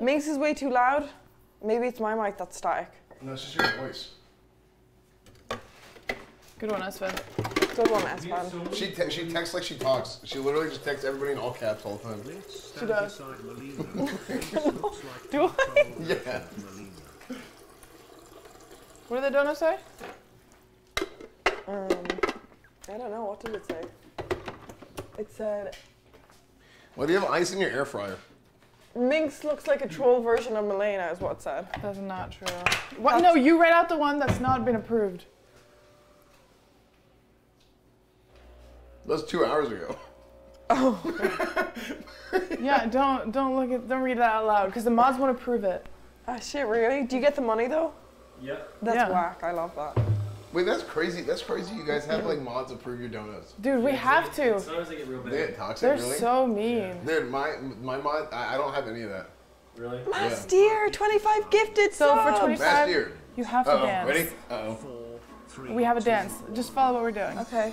Minx is way too loud. Maybe it's my mic that's static. No, it's just your voice. Good one, Esfand. Good one, Esfand. She te- she texts like she talks. She literally just texts everybody in all caps all the time. She does. Do I? Yeah. What did the donut say? Um, I don't know. What did it say? It said, Why do you have ice in your air fryer? Minx looks like a troll version of Malena, is what it said. That's not true. What? No, you read out the one that's not been approved. That was two hours ago. Oh. yeah, don't don't look at don't read that out loud because the mods won't approve it. Ah, shit, really? Do you get the money though? Yep. That's Yeah. whack. I love that. Wait, that's crazy. That's crazy. You guys have like mods approve your donuts. Dude, we have to. Sometimes they get real bad. They bad. get toxic, They're really? so mean. Dude, my my mod. I, I don't have any of that. Really? Last year, 25 gifted So for 25 Last year. You have to Uh-oh. dance. Ready? Uh oh. We have a dance. Just follow what we're doing. Okay.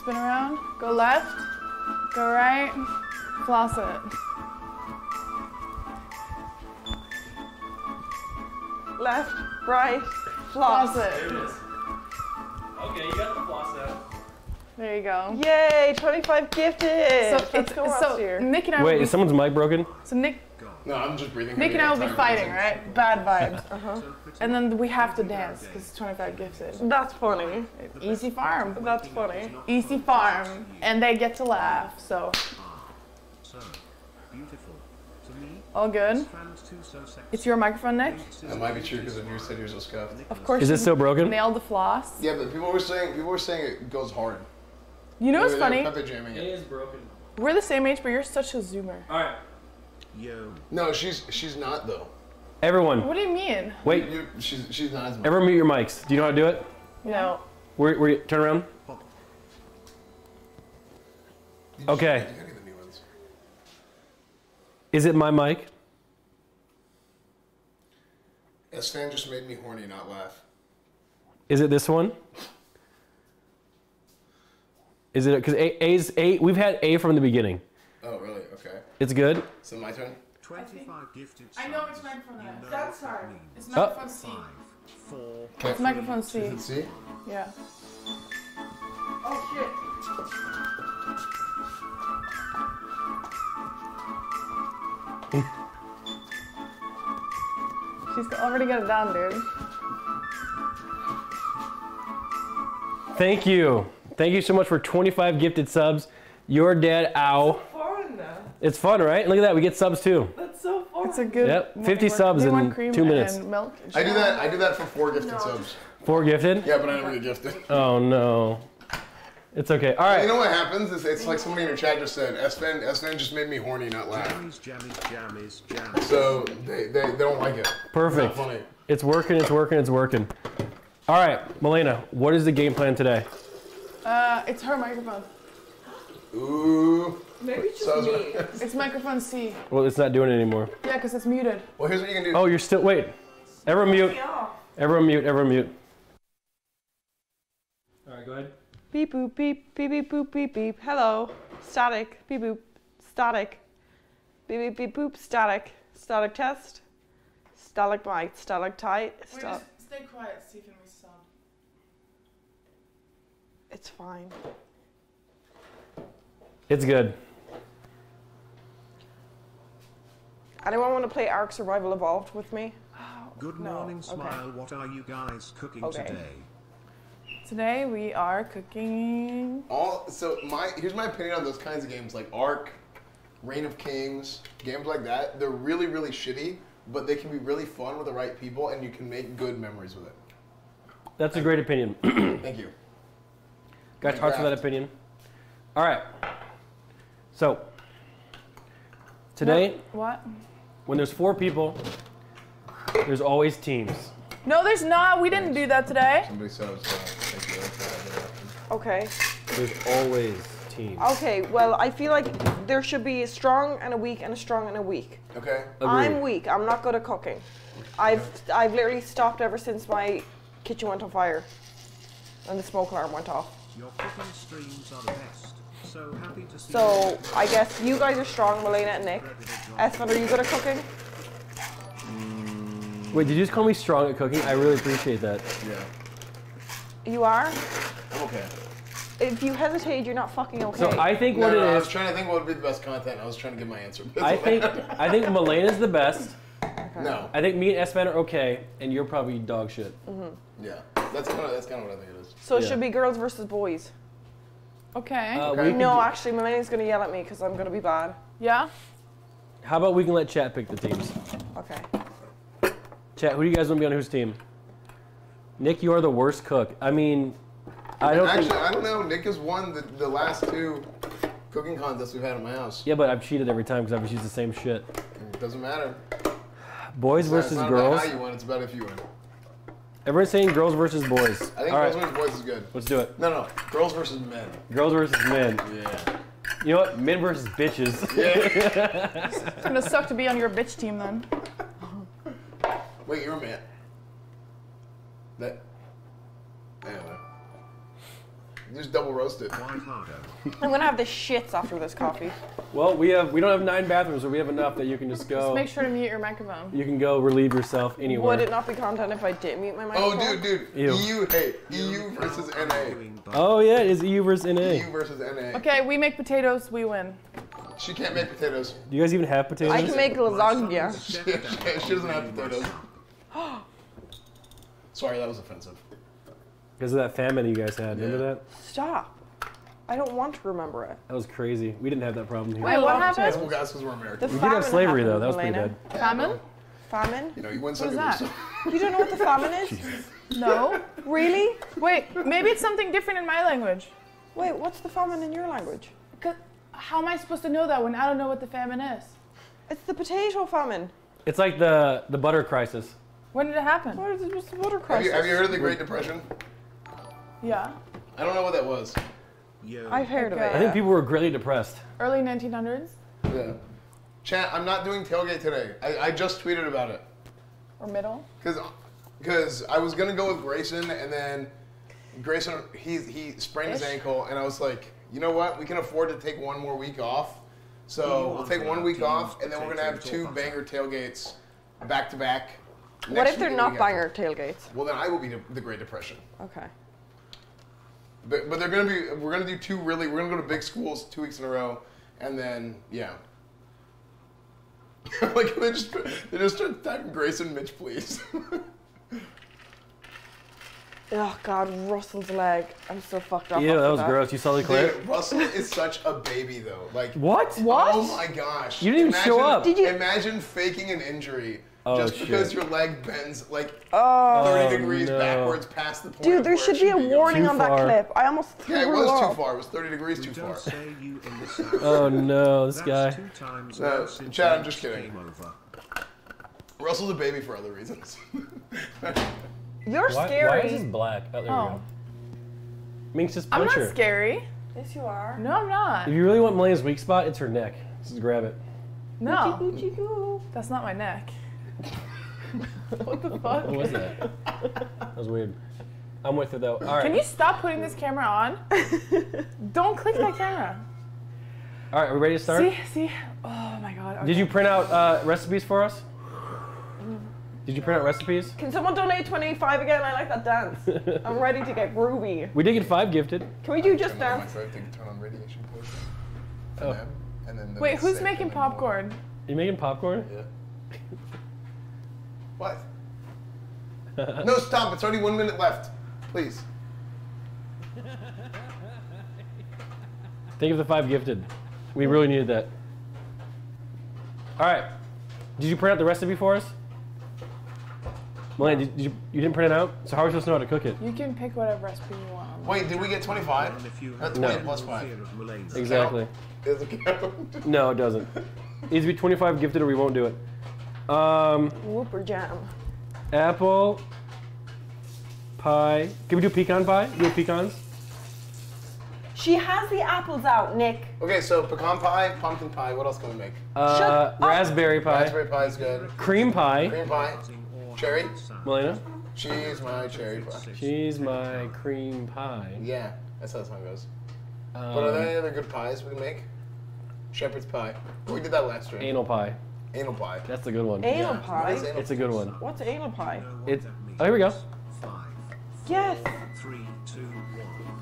Spin around. Go left. Go right. Floss it. Left, right, Floss floss. it. There it is. Okay, you got the floss out. There you go. Yay, 25 gifted. So, Let's it's, go so upstairs. Nick and I Wait, will is someone's mic broken? so Nick No, I'm just breathing. Nick and I will be fighting, to- right? Bad vibes. Uh-huh. And then we have to dance because it's 25 gifted. That's funny. Easy farm. That's funny. Easy farm. And they get to laugh. So So beautiful. To me, all good. Fans too so sexy. It's your microphone, Nick. That might be true because if you said yours was scuffed. Of course. Is it still broken? Nailed the floss. Yeah, but people were saying people were saying it goes hard. You know what's They were- they funny? were jamming It it. is broken. We're the same age, but you're such a zoomer. Alright. Yo. No, she's she's not though. Everyone, What do you mean? wait. You, she's she's not as much. Everyone mute your mics. Do you know how to do it? No. Where, where, turn around. Okay. You gotta get the new ones. Is it my mic? Esfand just made me horny, not laugh. Is it this one? Is it because A, A's A? We've had A from the beginning. Oh really? Okay. It's good. So my turn. 25 gifted I know subs. which microphone that You is. know That's what hard. it means. It's Oh. microphone C. Five, four, It's microphone C. Is it C? Yeah. Oh, She's already got it down, dude. Thank you. Thank you so much for 25 gifted subs. Your dad, ow. It's Fun. It's fun, right? Look at that. We get subs too. That's so fun. It's a good. Yep, 50 do subs in two minutes. And milk. I do that. I do that for four gifted subs. Four gifted? Yeah, but I never get gifted. Oh no. It's okay. All right. You know what happens? Is it's like somebody in your chat just said, Esfand S fan just made me horny, not laugh. Jammies, jammies, jammies, jammies. So they, they, they don't like it. Perfect. It's not funny. It's working. It's working. It's working. All right, Malena. What is the game plan today? Uh, it's her microphone. Ooh. Maybe it's just So- me. It's microphone C. Well, it's not doing it anymore. Yeah, because it's muted. Well, here's what you can do. Oh, you're still. Wait. Everyone mute. Yeah. Everyone mute. Everyone mute. Alright, go ahead. Beep boop beep beep beep boop beep beep. Hello. Static. Beep boop. Static. Beep beep beep boop. Static. Static test. static Stalagmite. Stalactite. Sta- stay quiet. See if it sound. it's fine. It's good. Anyone want to play Ark Survival Evolved with me? Good No, morning, okay. smile. What are you guys cooking Okay. today? Today we are cooking. All so my here's my opinion on those kinds of games like Ark, Reign of Kings, games like that. They're really really shitty, but they can be really fun with the right people, and you can make good memories with it. That's a great opinion. Thank you. Guys, hearts for that opinion. All right. So today, What? when there's four people, there's always teams. No, there's not. We didn't do that today. Somebody said I was uh, thank you. That's what Okay. There's always teams. Okay. Well, I feel like there should be a strong and a weak and a strong and a weak. I did. Okay. I'm weak. I'm not good at cooking. I've I've literally stopped ever since my kitchen went on fire, and the smoke alarm went off. Your cooking streams are the best. So happy to see So I guess you guys are strong, Malena and Nick. Esfand, are you good at cooking? Mm. Wait, did you just call me strong at cooking? I really appreciate that. Yeah. You are? I'm okay. If you hesitate, you're not fucking okay. So I think No, what no, I was trying to think what would be the best content. I was trying to get my answer. I think I think Malena's the best. no. I think me and Esfand are okay, and you're probably dog shit. Mhm. Yeah. That's kind of that's kind of what I think it is. So it Yeah. should be girls versus boys. Okay. Uh, Okay. No, do- actually, Malena's gonna yell at me because I'm gonna be bad. yeah. how about we can let chat pick the teams? Okay. Chat, who do you guys want to be on whose team? Nick, you are the worst cook. I mean, I don't Actually, think. I don't know. Nick has won the, the last two cooking contests we've had in my house. Yeah, but I've cheated every time because I've just used the same shit. It doesn't matter. Boys It's not- versus it's not girls. about how you win. It's about if you win. Everyone's saying girls versus boys. I think All right, girls versus boys is good. let's do it. No, no. Girls versus men. Girls versus men. Yeah. You know what? Men versus bitches. Yeah. It's gonna suck to be on your bitch team then. Wait, you're a man. That. Just double roast it. I'm gonna have the shits after this coffee. well, we have we don't have nine bathrooms, so we have enough that you can just go. Just make sure to mute your microphone. You can go relieve yourself anywhere. Would it not be content if I did mute my oh, microphone? Oh, dude, dude. Ew. EU, hey, EU versus NA. Oh yeah, it is EU versus NA. EU versus NA. Okay, we make potatoes, we win. She can't make potatoes. Do you guys even have potatoes? I can make lasagna. She, she, she doesn't have potatoes. Sorry, that was offensive. Because of that famine you guys had. Remember Yeah. that? Stop. I don't want to remember it. That was crazy. We didn't have that problem here. Wait, what That's happened? well, guys, because we're The we did have slavery though. That was pretty Elena. bad. Famine? Famine? You know, you win What some, is that? You don't know what the famine is? No. Really? Wait, maybe it's something different in my language. Wait, what's the famine in your language? how am I supposed to know that when I don't know what the famine is? It's the potato famine. It's like the the butter crisis. When did it happen? What is it? What's the water Have crisis? you, have you heard of the Great Depression? Yeah. I don't know what that was. Yo. I've heard of it. I think people were greatly depressed. Early 1900s Yeah. Chat, I'm not doing tailgate today. I, I just tweeted about it. or middle? Because because I was gonna go with Grayson, and then Grayson he he sprained his Ish. ankle, and I was like, you know what? We can afford to take one more week off, so we'll take one week off, and then we're gonna have two banger tailgates back to back. What next if they're week and not week after. banger tailgates? Well, then I will be the, the Great Depression. Okay. But, but they're gonna be. We're gonna do two really. We're gonna go to big schools two weeks in a row, and then yeah. like they just they just start typing and Mitch, please. Oh God, Russell's leg. I'm so fucked up. Yeah, that was gross. You saw the clip? Dude, Russell is such a baby though. Like What? What? Oh my gosh! You didn't even show up. Did you- Imagine faking an injury Oh, just because shit. your leg bends like Oh, 30 Oh, degrees no. backwards past the point. dude, of there where it should be a warning Too on that clip. I almost threw Yeah, it was off. too far. It was 30 degrees We too don't far. say you in the south. Oh no, this That's guy. two times No, Chad, I'm just kidding. over. Russell's a baby for other reasons. You're scary. Why black? Oh, there Oh. I mean, just I'm not scary. Yes, you are. No, I'm not. If you really want Malena's weak spot, it's her neck. Just grab it. No, that's not my neck. What the fuck? What was that? that was weird. I'm with it though. All right. Can you stop putting this camera on? Don't click that camera. All right, are we ready to start? See, see. Oh my god. okay. Did you print out uh, recipes for us? Did you print out recipes? Can someone donate 25 again? I like that dance. I'm ready to get groovy. We did get five gifted. Can we do just Turn my dance? turn on radiation push. Oh. And and then Wait, who's making and then more. popcorn? you making popcorn? Yeah. What? no, stop. It's already one minute left. Please. Think of the five gifted. We really needed that. All right. Did you print out the recipe for us? Melanie, did, did you, you didn't print it out? So how are we supposed to know how to cook it? You can pick whatever recipe you want. Wait, did we get 25? And if you That's have 20 no plus 5. fear of Exactly. Does it count? No, it doesn't. It needs to be 25 gifted or we won't do it. Um, Whooper jam. apple pie. Can we do pecan pie? Do pecans? She has the apples out, Nick. Okay, so pecan pie, pumpkin pie. What else can we make? Uh, raspberry pie. Raspberry pie is good. Cream pie. Cream pie. Cherry. Malena. Cheese, my cherry pie. She's my cream pie. Yeah, that's how the song goes. But are there Um, any other good pies we can make? Shepherd's pie. We did that last year. anal pie. Anal pie. That's a good one. Anal Yeah. pie? Anal It's a good one. What's anal pie? Know what It- oh, here we go. Five, Yes. three, two, one.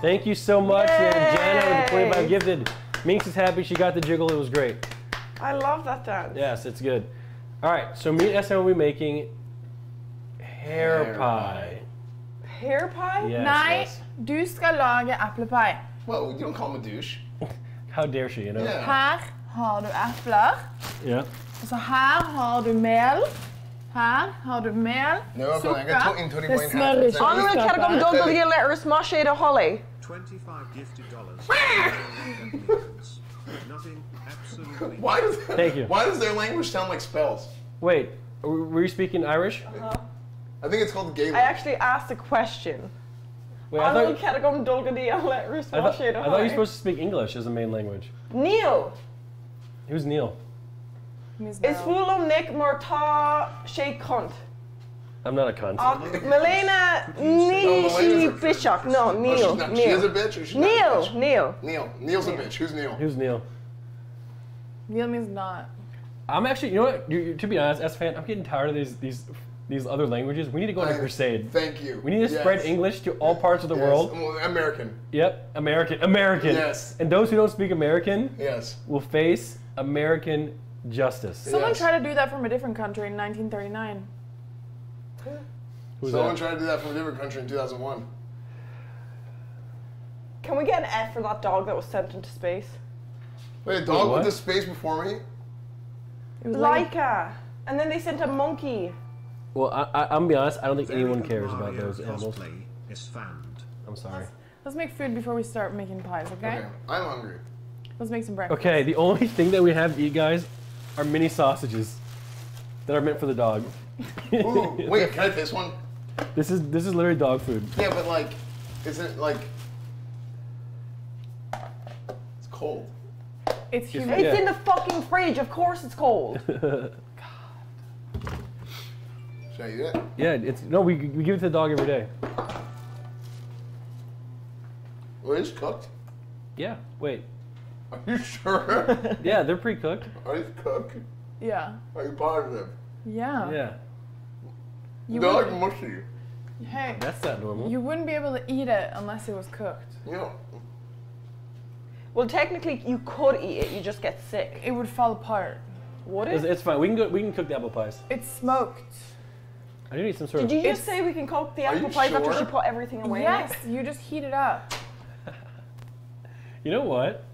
Thank you so much, uh, Jana, with the 25 gifted. Minx is happy she got the jiggle. It was great. I love that dance. Yes, it's good. All right, so me and SM will be making hair, Hair pie. Hair pie? Yes, Nei, yes. du skal lage eplepai. Well, you don't call him a douche. How dare she, you know? Yeah. Her har du epler. Yeah. Så her har du mel. Her har du mel, No, I'm not. I sukker. to- Tony Det Wayne smører hat. ikke Anna i vil kjære kom skapet. dog til letter smash it a holly. 25 gifted dollars. You know what that means. Nothing, absolutely Why does Thank you. Why does their language sound like spells? Wait, were you speaking Irish? Uh-huh. I think it's called Gaelic. I actually asked a question. Wait, I Anna vil thought, kjære kom dog til letter I thought, it thought you were supposed to speak English as a main language. Neil, Who's Neil? Miss is Bell. full om Nick Marta Shay Cunt. I'm not a cunt. Ach, Malena Oh, Malena's Nishi a- Bishop. No, Oh, Neil. she's not, she is a bitch or she's not a Neil. bitch? Neil. Neil. Neil's a bitch. Who's Neil? Who's Neil? Neil means not. I'm actually, you know what? You, you, to be honest, as a fan, I'm getting tired of these these these other languages. We need to go on a crusade. Thank you. We need to spread English to all parts of the Yes. world. American. Yep, American, American. Yes. And those who don't speak American Yes. will face American justice. Someone Yes. tried to do that from a different country in 1939. Who's Someone that? tried to do that from a different country in 2001. Can we get an F for that dog that was sent into space? Wait, a dog what? went to space before me? It was like, Laika. And then they sent a monkey. Well, I, I, I'm gonna be honest. I don't think Very anyone good cares about those animals. cosplay is found. I'm sorry. let's make food before we start making pies, okay? Okay. I'm hungry. Let's make some breakfast. Okay, the only thing that we have to eat, guys, are mini sausages that are meant for the dog. Ooh, wait, can I taste one? This is this is literally dog food. Yeah, but like, isn't it like. It's cold. It's It's- humid. It's Yeah. in the fucking fridge. Of course it's cold. Should I eat it? Yeah, it's no. We, we give it to the dog every day. Well, it's cooked. Yeah. Wait. Are you sure? Yeah, they're pre-cooked. Are you cooked? Yeah. Are you positive? Yeah. Yeah. You They're like mushy. hey, That's not normal. you wouldn't be able to eat it unless it was cooked. You know, Well, technically you could eat it. You just get sick. It would fall apart. Would It's, it? it's fine. We can go. We can cook the apple pies. It's smoked. I do need some sort Did of. you just It's- say we can cook the Are apple you pies after sure? she put everything away? Yes, you just heat it up. You know what?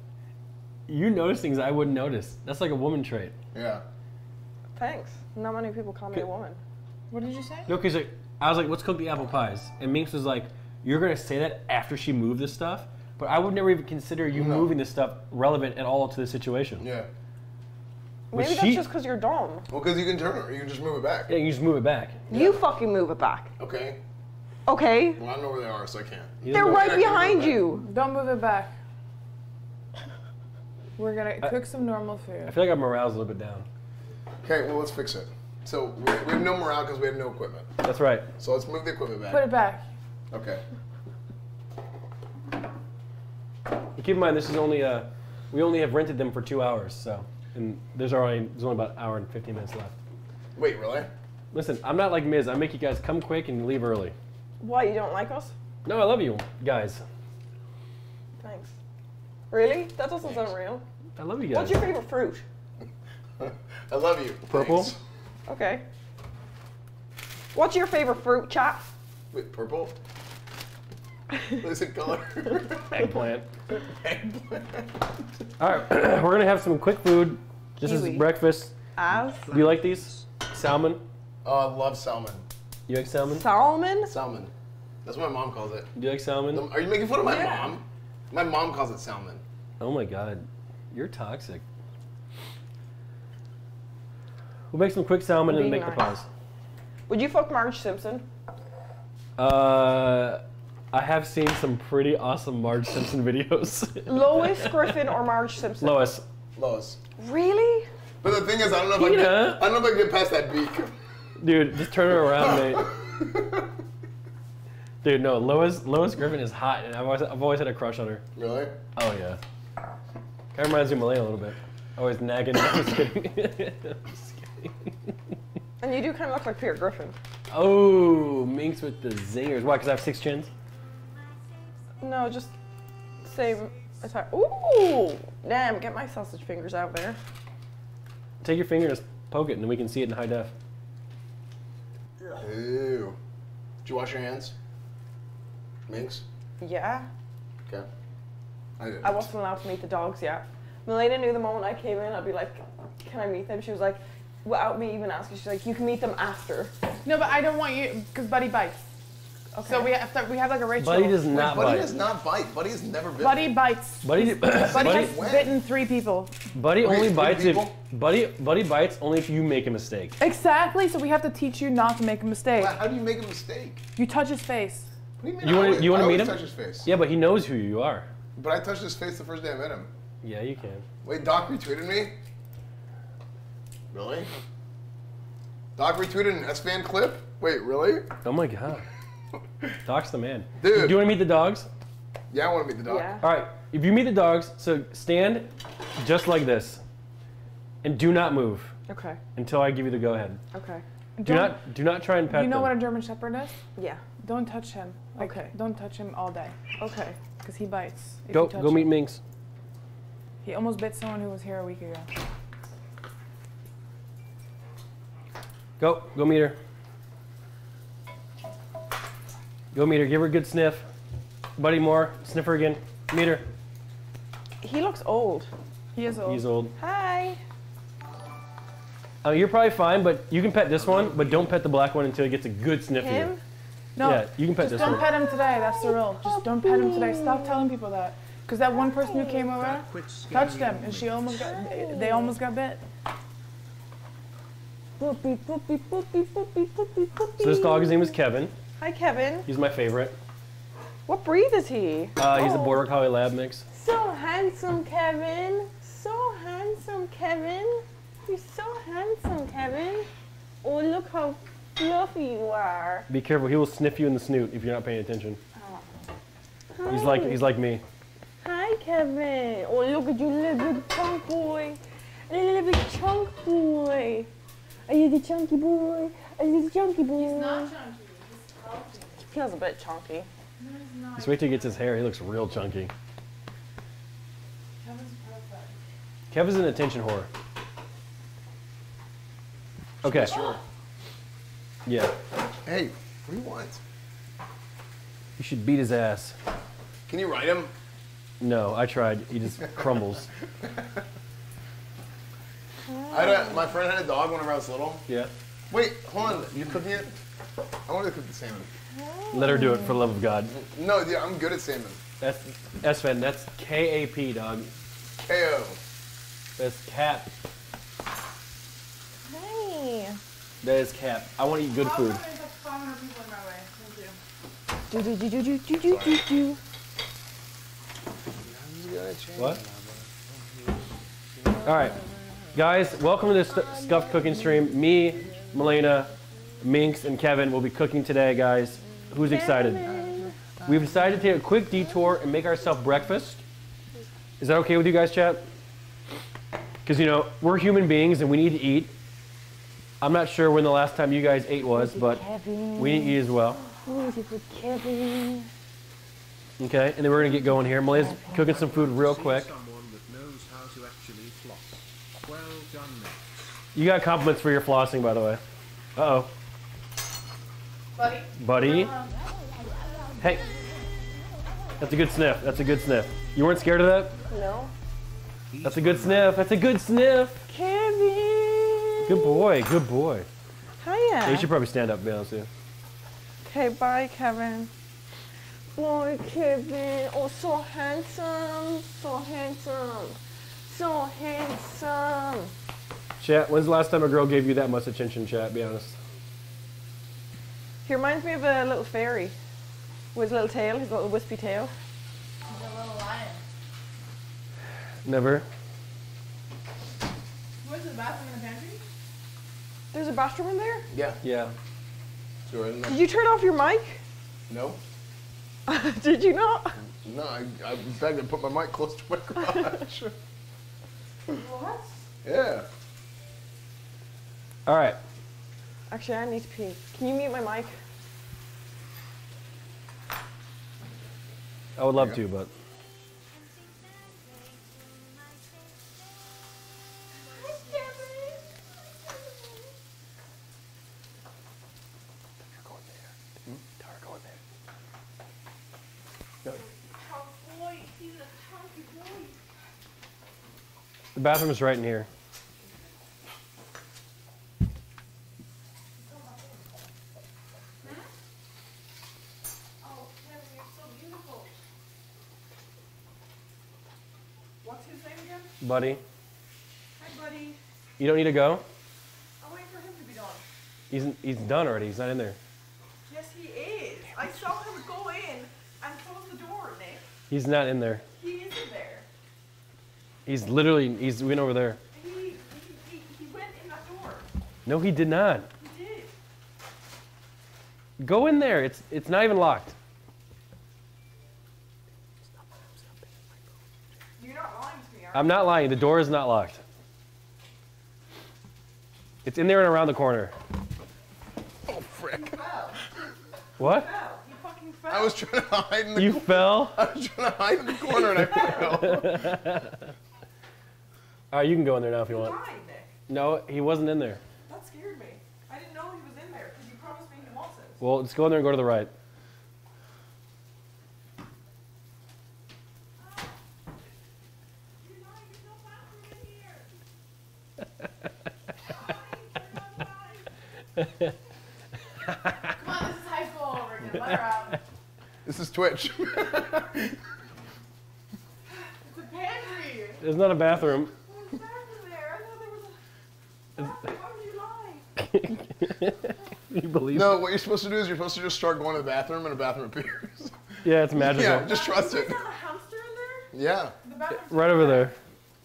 You notice things I wouldn't notice. That's like a woman trait. yeah. Thanks. Not many people call me a Okay. woman. What did you say? No, because like, I was like, let's cook the apple pies. And Minx was like, you're going to say that after she moved this stuff? But I would never even consider you No. moving this stuff relevant at all to the situation. Yeah. Was Maybe she- that's just because you're dumb. Well, because you can turn it. You can just move it back. Yeah, you just move it back. You fucking move it back. Okay. Okay. Well, I don't know where they are, so I can't. You They're don't know- right I can move behind you. Don't move it back. We're gonna I- cook some normal food. I food. feel like our morale's a little bit down. Okay, well, let's fix it. So we, we have no morale because we have no equipment. That's right. So let's move the equipment back. Put it back. Okay. And keep in mind, this is only uh, we only have rented them for two hours, so and there's already there's only about an hour and 15 minutes left. Wait, really? Listen, I'm not like Miz. I make you guys come quick and leave early. Why, you don't like us? No, I love you guys. Thanks. Really? That doesn't sound real. I love you guys. What's your favorite fruit? I love you. Purple? Thanks. Okay. What's your favorite fruit, chat? Wait, purple? What is it color? Eggplant. Eggplant. All right, we're gonna have some quick food. This is breakfast. As Do you like these? Salmon. oh, I love salmon. You like salmon? salmon? Salmon. That's what my mom calls it. Do you like salmon? Are you making fun of my Yeah. mom? My mom calls it salmon. Oh my god, you're toxic. We'll make some quick salmon and Being make the nice. pies. Would you fuck Marge Simpson? Uh, I have seen some pretty awesome Marge Simpson videos. Lois Griffin or Marge Simpson? Lois. Lois. Really? But the thing is, I don't know if I can, I don't know if I can get past that beak. Dude, just turn her around, mate. Dude, no, Lois Lois Griffin is hot, and I've always I've always had a crush on her. really? Oh yeah. Kind of reminds me of Malay a little bit. Always nagging. I'm just kidding. I'm just kidding. And you do kind of look like Peter Griffin. Oh, Minx with the zingers. Why? Because I have six chins. No, just same attack. Ooh! Damn, get my sausage fingers out there. Take your finger and just poke it, and then we can see it in high def. Yeah. Ew. Did you wash your hands? Minx? Yeah. Okay. I didn't. I wasn't allowed to meet the dogs yet. Melena knew the moment I came in, I'd be like, can I meet them? She was like, without me even asking, she's like, you can meet them after. No, but I don't want you because Buddy bites. So we have to, we have like a ritual. Buddy does Wait, not Buddy bite. does not bite. Buddy has never bitten. Buddy bites. Buddy, Buddy buddy, has When? bitten three people. buddy Wait, only three bites if buddy buddy bites only if you make a mistake. Exactly. So we have to teach you not to make a mistake. How do you make a mistake? You touch his face. What do you mean? You wanna- always- you wanna I meet him? touch his face. Yeah, but he knows who you are. But I touched his face the first day I met him. Yeah, you can. Wait, Doc retweeted me? Really? Doc retweeted an Esfand clip? Wait, really? Oh my god. Doc's the man. Dude. Do you want to meet the dogs? Yeah, I want to meet the dog. Yeah. All right. If you meet the dogs, so stand just like this, and do not move Okay, until I give you the go ahead. okay. Do Don't- not do not try and pet You know them. what a German Shepherd is? Yeah, Don't touch him. Like, Okay. Don't touch him all day okay. because he bites. if go you touch go him. meet Minx. He almost bit someone who was here a week ago. Go go meet her. Go meet her. Give her a good sniff. Buddy Moore, sniff her again. Meet her. He looks old. He is old. He's old. Hi. Uh, you're probably fine, but you can pet this one, but don't pet the black one until he gets a good sniff of you. Him? no, Yeah, you can pet just this don't one. pet him today. That's the rule. Just don't pet him today. Stop telling people that. Because that one person who came over touched scaring them, and she almost got. They almost got bit. Boopy, boopy, boopy, boopy, boopy, boopy. So this dog's name is Kevin. Hi, Kevin. He's my favorite. What breed is he? Uh, he's a Oh. border collie lab mix. So handsome, Kevin. So handsome, Kevin. You're so handsome, Kevin. Oh, look how fluffy you are. Be careful, he will sniff you in the snoot if you're not paying attention. He's like he's like me. Hi, Kevin. Oh, look at you, little big chunk boy. Little big chunk boy. Are you the chunky boy? Are you the chunky boy? He's not chunky. He feels a bit chunky. Just wait till he gets his hair. He looks real chunky. Kevin's an attention whore. Okay. Sure. Yeah. Hey, what do you want? You should beat his ass. Can you ride him? No, I tried. He just crumbles. I had a, my friend had a dog whenever I was little. Yeah. Wait, hold on. You cooking it? I want to cook the salmon. Let her do it for the love of God. No, yeah, I'm good at salmon. That's Sven. That's K A P dog. KO. That's cap. Hey. That is cap. I want to eat good food. Do do do do do do do do do. What? All right, guys, welcome to this st- scuffed cooking stream. Me, Malena, Minx, and Kevin will be cooking today, guys. Who's excited? We've decided to take a quick detour and make ourselves breakfast. Is that okay with you guys, chat? Because you know we're human beings and we need to eat. I'm not sure when the last time you guys ate was, but we need to eat as well. Kevin. Okay, and then we're gonna get going here. Malena's cooking some food real quick. Someone that knows how to actually floss. Well done. You got compliments for your flossing, by the way. Uh oh. Buddy. Buddy. Hey. That's a good sniff. That's a good sniff. You weren't scared of that? No. That's a good sniff. That's a good sniff. Kevin. Good boy. Good boy. Hiya. Yeah, you should probably stand up, to be honest with you. Okay, bye, Kevin. Boy, Kevin. Oh, so handsome. So handsome. So handsome. Chat, when's the last time a girl gave you that much attention, chat? Be honest. He reminds me of a little fairy. With his little tail, his little wispy tail. He's a little lion. Never. Where's the bathroom in the pantry? There's a bathroom in there? Yeah. Yeah. So right. Did you turn off your mic? No. Did you not? No, I, I in fact I put my mic close to my garage. What? yeah. All right. Actually, I need to pee. Can you mute my mic? I would love to, but the bathroom is right in here. What's his name again? Buddy, Hi, buddy. you don't need to go. I'm waiting for him to be done. He's he's done already. He's not in there. Yes, he is. I saw him go in and close the door, Nick. He's not in there. He is in there. He's literally he's went over there. He, he, he, he went in that door. No, he did not. He did. Go in there. It's it's not even locked. You're not lying to me, are I'm not lying. The door is not locked. It's in there and around the corner. Oh frick! you? Fell. What? Fell. You fucking fell. I was trying to hide in the. You fell? I was trying to hide in the corner and I fell. All right, you can go in there now if you You want. lied, Nick. No, he wasn't in there. That scared me. I didn't know he was in there because you promised me he wasn't. Well, just go in there and go to the right. Come on, this is high school all over again. Let her out. This is Twitch. It's a pantry. There's not a bathroom. What's back in there? I thought there was a bathroom. Why would you lie? you believe? no, what you're supposed to do is you're supposed to just start going to the bathroom and a bathroom appears. Yeah, it's magical. yeah, just oh, trust it. Is there a hamster in there? Yeah. The bathroom's Right over there.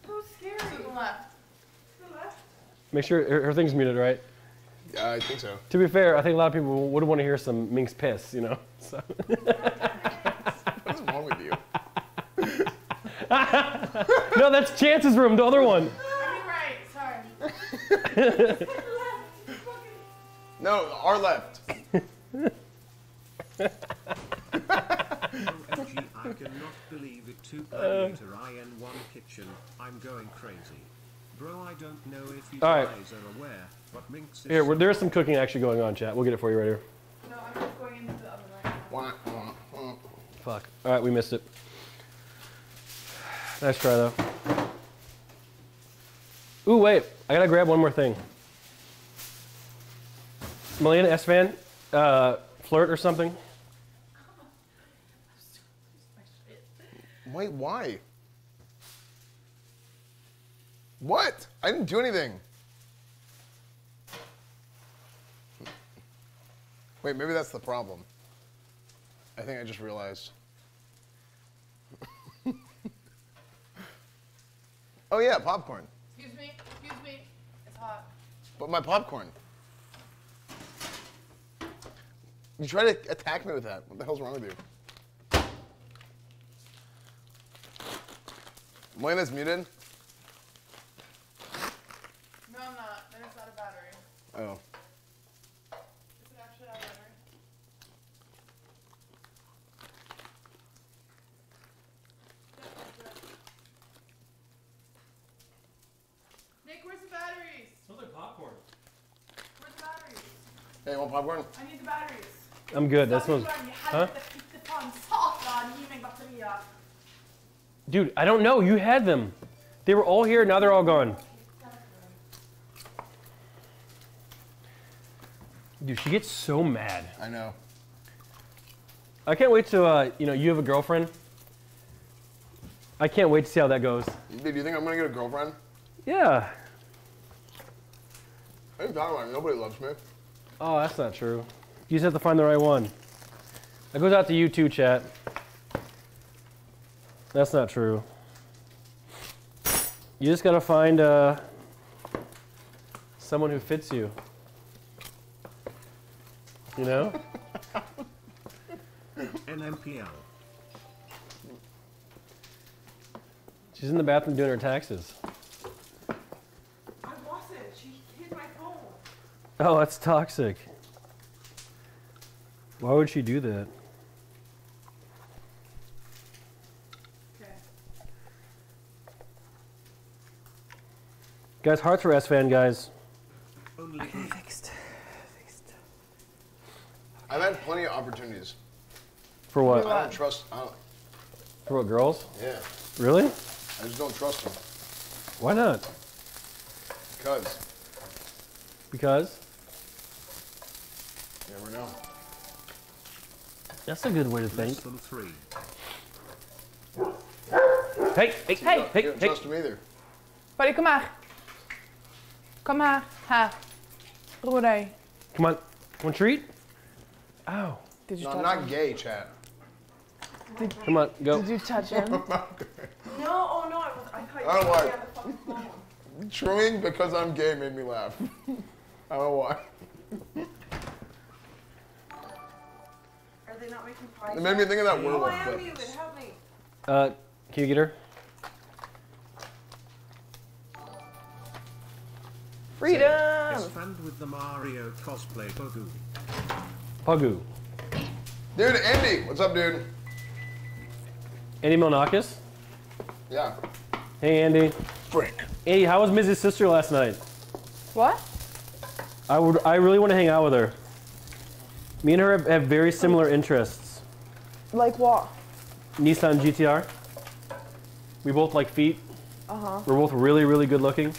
so scary. To the left. To the left. Make sure her, her thing's muted, right? Yeah, I think so. To be fair, I think a lot of people would want to hear some Minx piss, you know. So. What's wrong with you? no, that's Chance's room, the other one. I right. Sorry. No, our left. OMG, I cannot believe it. Two later, uh. I in one kitchen. I'm going crazy. Bro, I don't know if you All right. guys are aware, but Minx is Here, there is some cooking actually going on, chat. We'll get it for you right here. No, I'm just going into the other right now. Fuck. All right, we missed it. Nice try though. Ooh, wait. I gotta grab one more thing. Malena Esfand, uh, flirt or something? Wait, why? What? I didn't do anything. Wait, maybe that's the problem. I think I just realized. oh yeah, popcorn. Excuse me. Excuse me. It's hot. But my popcorn. You try to attack me with that. What the hell's wrong with you? Malena's muted. No, I'm not. Then it's out of battery. Oh. Is it actually out of battery? Nick, where's the batteries? Smells like popcorn. Where's the batteries? Hey, you want popcorn? I need the batteries. I'm good. That Stop smells. it, Ryan. You had Huh? the fifty pound satan i med batterier. Dude, I don't know. You had them. They were all here. Now they're all gone. Dude, she gets so mad. I know. I can't wait to, uh, you know, you have a girlfriend. I can't wait to see how that goes. Dude, do you think I'm gonna get a girlfriend? Yeah. I ain't talking about. Nobody loves me. Oh, that's not true. You just have to find the right one. That goes out to you too, chat. That's not true. You just gotta find uh, someone who fits you. You know? NMPL. She's in the bathroom doing her taxes. I wasn't. She hit my phone. Oh, that's toxic. Why would she do that? Okay. Guys, Hearts for Esfand, guys. Only Fixed. Fixed. I've had plenty of opportunities. For what? I don't trust. I don't, For what, girls? yeah, Really? I just don't trust them Why not? because Because? You never know. That's a good way to less think. than three. Hey, hey, hey, You hey, don't hey. trust them either. Buddy, kom maar. Kom maar. Ha. Broeder. Come on. One treat? Ow. Did you No, touch I'm not him? gay, chat. Did, Come on, go. did you touch him? No, oh no, I, was, I thought you I don't were like- on the fucking. Truing because I'm gay made me laugh. I don't know why. They not making pie? It made me think of that Oh, werewolf I am clip. muted. Help me. Uh, can you get her? Freedom. Esfand with the Mario cosplay Bogu. Pugoo. Dude, Andy, what's up, dude? Andy Milonakis? Yeah. Hey, Andy. Frank. Andy, how was Mrs. Sister last night? What? I would. I really want to hang out with her. Me and her have, have very similar interests. Like what? Nissan GTR. We both like feet. Uh huh. We're both really, really good looking.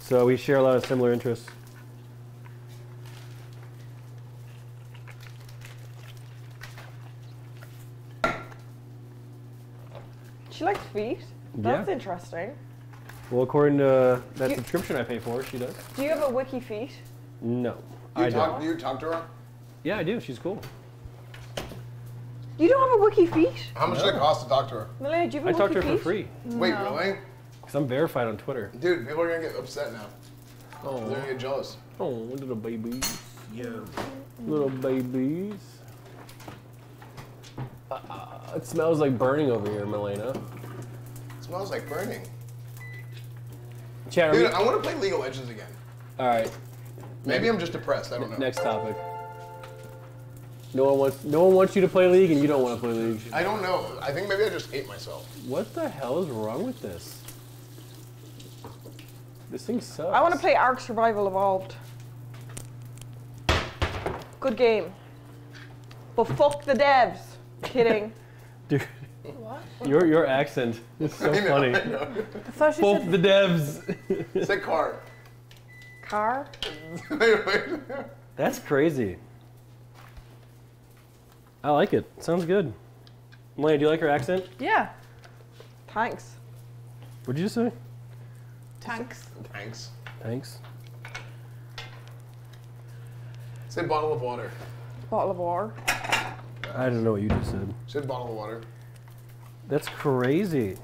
So we share a lot of similar interests. She likes feet. That's Yeah. interesting. Well, according to that You- subscription I pay for, she does. Do you have a wiki feet? No, You I talk, don't. you talk to her? Yeah, I do. She's cool. You don't have a wiki feet? How much does it cost to talk to her? Malaya, do you I have a talk to her feet? for free Wait, really? because I'm verified on Twitter. Dude, people are gonna get upset now. Oh. They're Oh, gonna get jealous. oh, little babies, Yeah. little babies. Uh, it smells like burning over here, Malena. It smells like burning. Chat, Dude, we- I want to play League of Legends again. all right. Maybe I'm just depressed. I don't know. Next topic. No one wants. No one wants you to play League, and you don't want to play League. I don't know. I think maybe I just hate myself. What the hell is wrong with this? This thing sucks. I want to play Ark Survival Evolved. Good game. But fuck the devs. Kidding. Dude, What? your your accent is so I know, funny. I know. I thought Both said the devs. Say car. Car? Wait, wait. That's crazy. I like it. Sounds good. Melania, do you like her accent? Yeah. Thanks. What'd you just say? Tanks. Thanks. Thanks. Say bottle of water. Bottle of water. I don't know what you just said. Say bottle of water. That's crazy.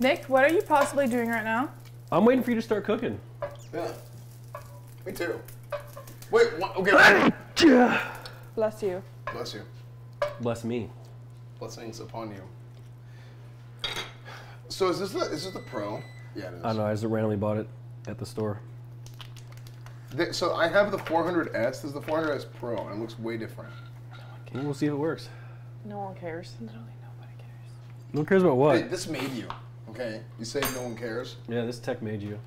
Nick, what are you possibly doing right now? I'm waiting for you to start cooking. Yeah. Me too. Wait. What? Okay. wait. Bless you. Bless you. Bless me. Blessings upon you. So is this the is this the pro? Yeah, it is. I don't know. I just randomly bought it at the store. Th- So I have the 400S. This is the 400S Pro, and it looks way different. No We'll see if it works. No one cares. Literally nobody cares. No one cares about what? Hey, this made you. Okay. You say no one cares. Yeah, this tech made you.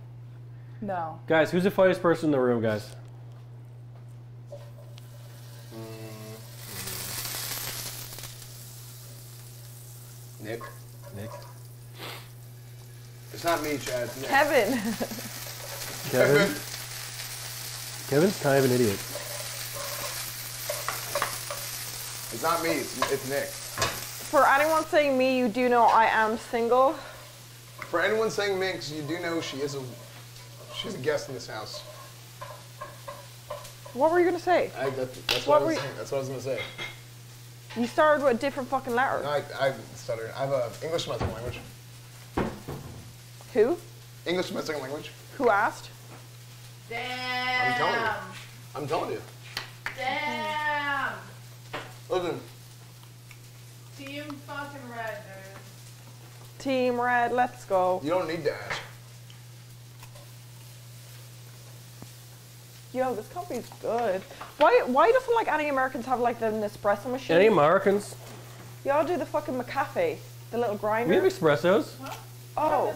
No. Guys, who's the funniest person in the room, guys? Nick. Nick. It's not me, Chad. Nick. Kevin. Kevin. Kevin's kind of an idiot. It's not me. It's, it's Nick. For anyone saying me, you do know I am single. For anyone saying Minx, you do know she is a she's a guest in this house. What were you gonna say? I, that, that's What what, I was saying. That's what I was gonna say. You started with a different fucking letter. No, I, I stuttered. I have a English is my second language. Who? English is my second language. Who asked? Damn. I'm telling you. I'm telling you. Damn. Listen, Team fucking red, dude. Team Red, let's go. you don't need to ask. Yo, this coffee's good. Why why doesn't like any Americans have like the Nespresso machine? Any Americans? Y'all do the fucking McCafe, the little grinder. We have espressos. oh.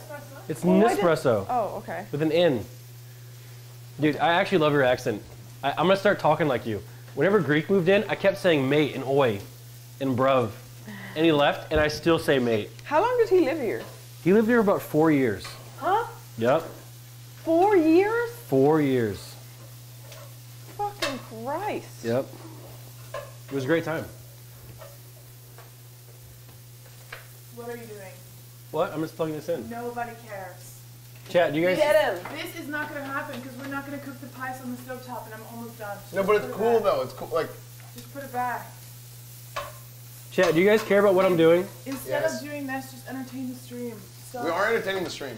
It's Well, why did- Nespresso Oh, okay. with an N. Dude, I actually love your accent. I, I'm gonna start talking like you. Whenever Greek moved in, I kept saying mate and oi and bruv. And he left, and I still say mate. How long did he live here? He lived here about four years. Huh? Yep, Four years? four years. Fucking Christ. Yep. It was a great time. What are you doing? What? I'm just plugging this in. Nobody cares. Chat, do you guys? Get him. This is not gonna happen because we're not gonna cook the pies on the stove top, and I'm almost done. No, but it's it cool back. though. It's cool. Like, Just put it back. Chat, do you guys care about what I'm doing? Instead Yes. of doing this, just entertain the stream. Stop. we are entertaining the stream.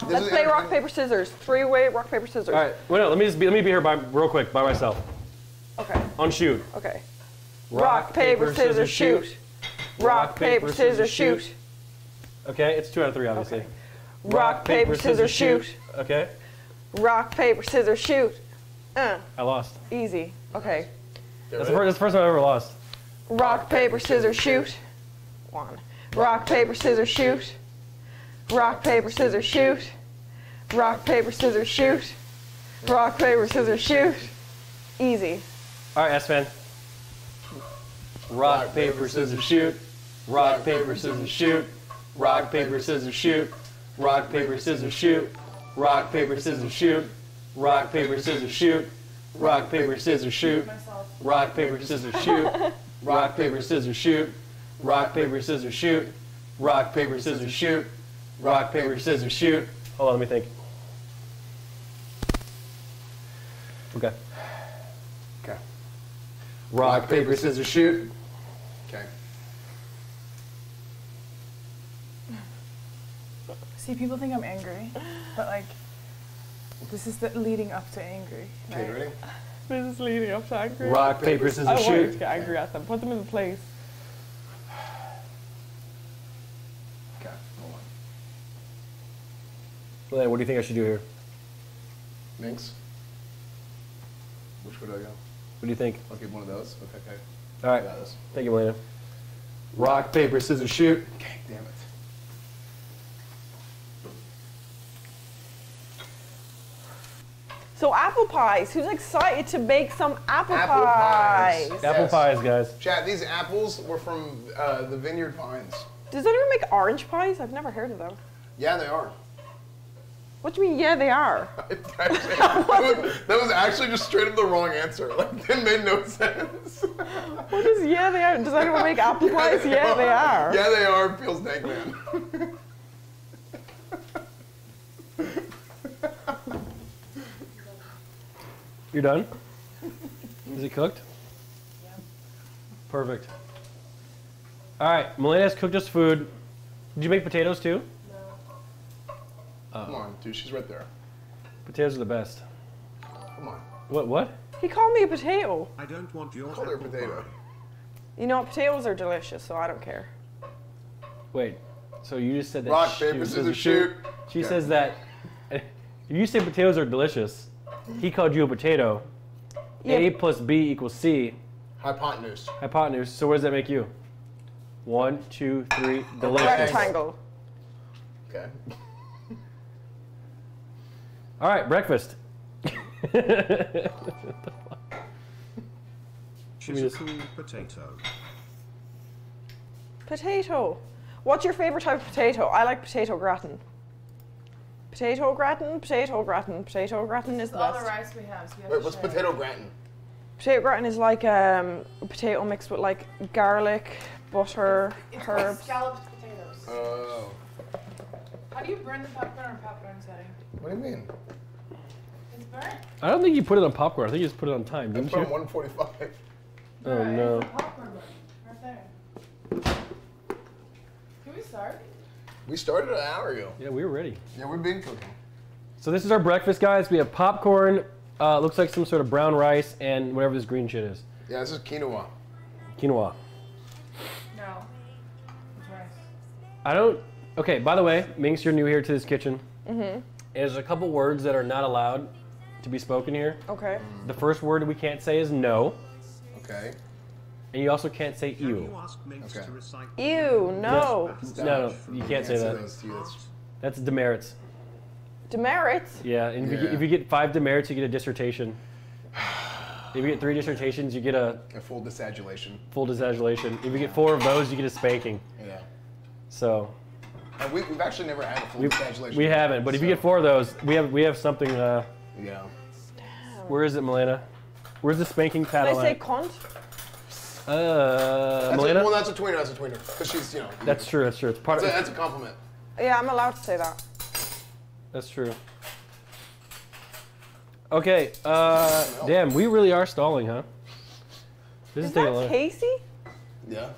This Let's is play rock paper scissors. Three way rock, paper, scissors. All right. Well, no. Let me just be. Let me be here by real quick by myself Okay. on shoot. Okay. Rock, paper, scissors, shoot. Rock, paper, scissors, shoot. Okay, it's two out of three, obviously. Okay. Rock, paper, scissors, shoot. Okay, Rock, paper, scissors, shoot. Uh, I lost. easy. Okay. That's the, first, that's the first time I've ever lost. Rock, paper, scissors, shoot. One. Rock, paper, scissors, shoot. Rock, paper, scissors, shoot. Rock, paper, scissors, shoot. Rock, paper, scissors, shoot. Easy. All right, Esfand. Rock, paper, scissors, shoot. Rock, paper, scissors, shoot. Rock, paper, scissors, shoot. Rock, paper, scissors, shoot. Rock, paper, scissors, shoot. Rock, paper, scissors, shoot. Rock, paper, scissors, shoot. Rock, paper, scissors, shoot. Rock, paper, scissors, shoot. Rock, paper, scissors, shoot. Rock, paper, scissors, shoot. Rock, paper, scissors, shoot. Hold on, let me think. Okay. Okay. Rock, paper, scissors, shoot. Okay. See, people think I'm angry, but like, this is the leading up to angry. Okay, right? ready? This is leading up to angry. Rock, paper, I scissors, want you to shoot. get angry at them. Put them in the place. Okay. Hold on. Lynn, what do you think I should do here? Minx. Which way do I go? What do you think? I'll get one of those. Okay, okay. All right. Got this. Thank you, Malena. Rock, paper, scissors, shoot. Okay, damn it. So apple pies. Who's excited to bake some apple, Apple pies? pies. Apple Yes. pies, guys. Chat, these apples were from uh, the Vineyard Pines. Does anyone make orange pies? I've never heard of them. Yeah, they are. What do you mean? Yeah, they are. that, was, that was actually just straight up the wrong answer. Like, it made no sense. What is yeah they are? Does anyone make apple pies? Yeah, they are. Yeah, they are. Feels dank, man. You're done? Is it cooked? Yeah. Perfect. All right, Malena's cooked us food. Did you make potatoes too? Oh. Come on, dude. She's right there. Potatoes are the best. Come on. What? What? He called me a potato. I don't want your Call her a potato. pie. You know, potatoes are delicious, so I don't care. Wait. So you just said that. Rock, she paper, was- scissors, shoot. She Okay. says that. If you say potatoes are delicious, he called you a potato. Yeah. A plus B equals C. Hypotenuse. Hypotenuse. So where does that make you? One, two, three. Delicious. Rectangle. Okay. All right, breakfast. Shizuku potato. Potato. What's your favorite type of potato? I like potato gratin. Potato gratin, potato gratin, potato gratin is the All the best. rice we have. So we have Wait, to what's share. potato gratin? Potato gratin is like um, a potato mixed with like garlic, butter, It's herbs. like scalloped potatoes. Oh. How do you burn the popcorn or popcorn setting? What do you mean? It's I don't think you put it on popcorn. I think you just put it on time, I didn't put you? on 145. Oh no. Popcorn button. Right there. Can we start? We started an hour ago. Yeah, we were ready. Yeah, we've been cooking. So this is our breakfast, guys. We have popcorn. Uh, looks like some sort of brown rice and whatever this green shit is. Yeah, this is quinoa. Quinoa. No. It's rice. I don't. Okay. By the way, Minx, you're new here to this kitchen. Mm-hmm. There's a couple words that are not allowed to be spoken here. Okay. The first word we can't say is no, Okay. and you also can't say ew. you Okay. to Ew, no. No, no, you can't say that. those to you. That's demerits. Demerits. Yeah, and if, You Yeah. get, if you get five demerits, you get a dissertation. If you get three dissertations, you get a A full disadulation. full disagulation. If you get four of those, you get a spanking. Yeah. So And we, we've actually never had a full we, disadulation. we haven't, but if you so- get four of those, we have we have something. Uh, Yeah. where is it, Malena? Where's the spanking Did paddle I say at? cunt? Uh, That's Malena. a, well, that's a tweener. That's a tweener. Because she's, you know. that's true. That's true. It's part That's a, of. that's a compliment. Yeah, I'm allowed to say that. That's true. Okay. Uh, damn, we really are stalling, huh? This Is is taking a that long. Casey? Yeah.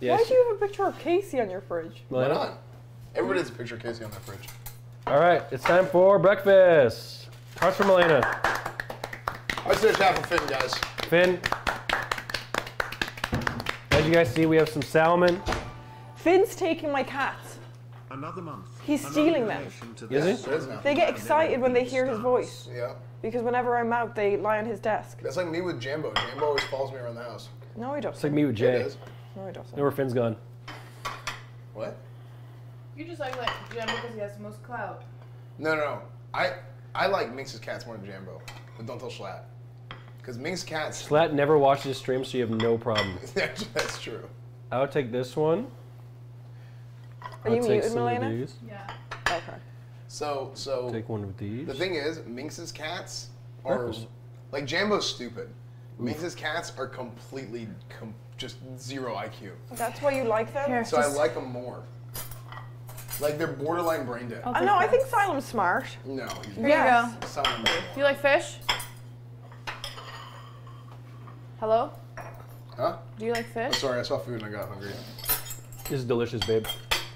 Yes. Why do you have a picture of Casey on your fridge? Why Malena? not? Everybody has a picture of Casey on their fridge. All right, it's time for breakfast. Tarts for Malena. I say half a Finn, guys. Finn. As you guys see, we have some salmon. Finn's taking my cats. another month? He's stealing them. Is this he? It is now. They get excited when they hear his voice Yeah. because whenever I'm out, they lie on his desk. That's like me with Jambo. Jambo always follows me around the house. No, he doesn't. It's like doesn't. me with Jay. is. No, he doesn't. Know where Finn's gone. What? You just like like Jim because he has the most clout. No, no, no. I I like Minx's cats more than Jambo. But don't tell Schlatt. Because Minx's cats. Schlatt never watches his stream, so you have no problem. Actually, that's true. I'll take this one. Are I'll you take muted, some of Malena? these. Yeah. Okay. So, so. Take one of these. The thing is, Minx's cats are Breakfast. like Jambo's stupid. Minx's cats are completely com- just zero IQ. That's why you like them? Here. So I like them more. Like they're borderline brain dead. I'll I know, I think Silem's smart. No, he's Here Yes. you go. Simon. Do you like fish? Hello? Huh? Do you like Oh, fish? sorry, I saw food and I got hungry. This is delicious, babe.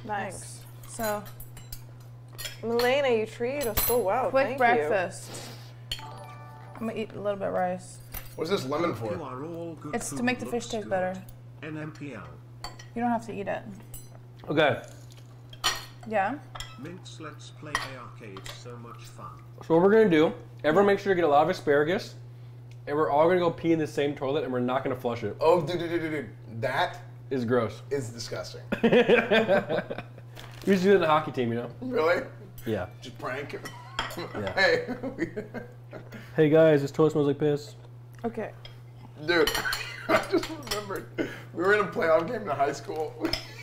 Thanks. So, Malena, you treated us so well. quick Thank breakfast. I'm gonna eat a little bit of rice. What's this lemon You for? are all good It's to make the fish taste good. better. NMPL. You don't have to eat it. Okay, Yeah? Minx, let's play arcade. So much fun. so what we're gonna do, everyone make sure to get a lot of asparagus, and we're all gonna go pee in the same toilet, and we're not gonna flush it. Oh, dude, dude, dude, dude, dude. That It's gross. is disgusting. we used to do it in the hockey team, you know? really? Yeah. Just prank. Yeah. Hey, Hey guys, this toilet smells like piss. Okay. dude. I just remembered. We were in a playoff game in high school.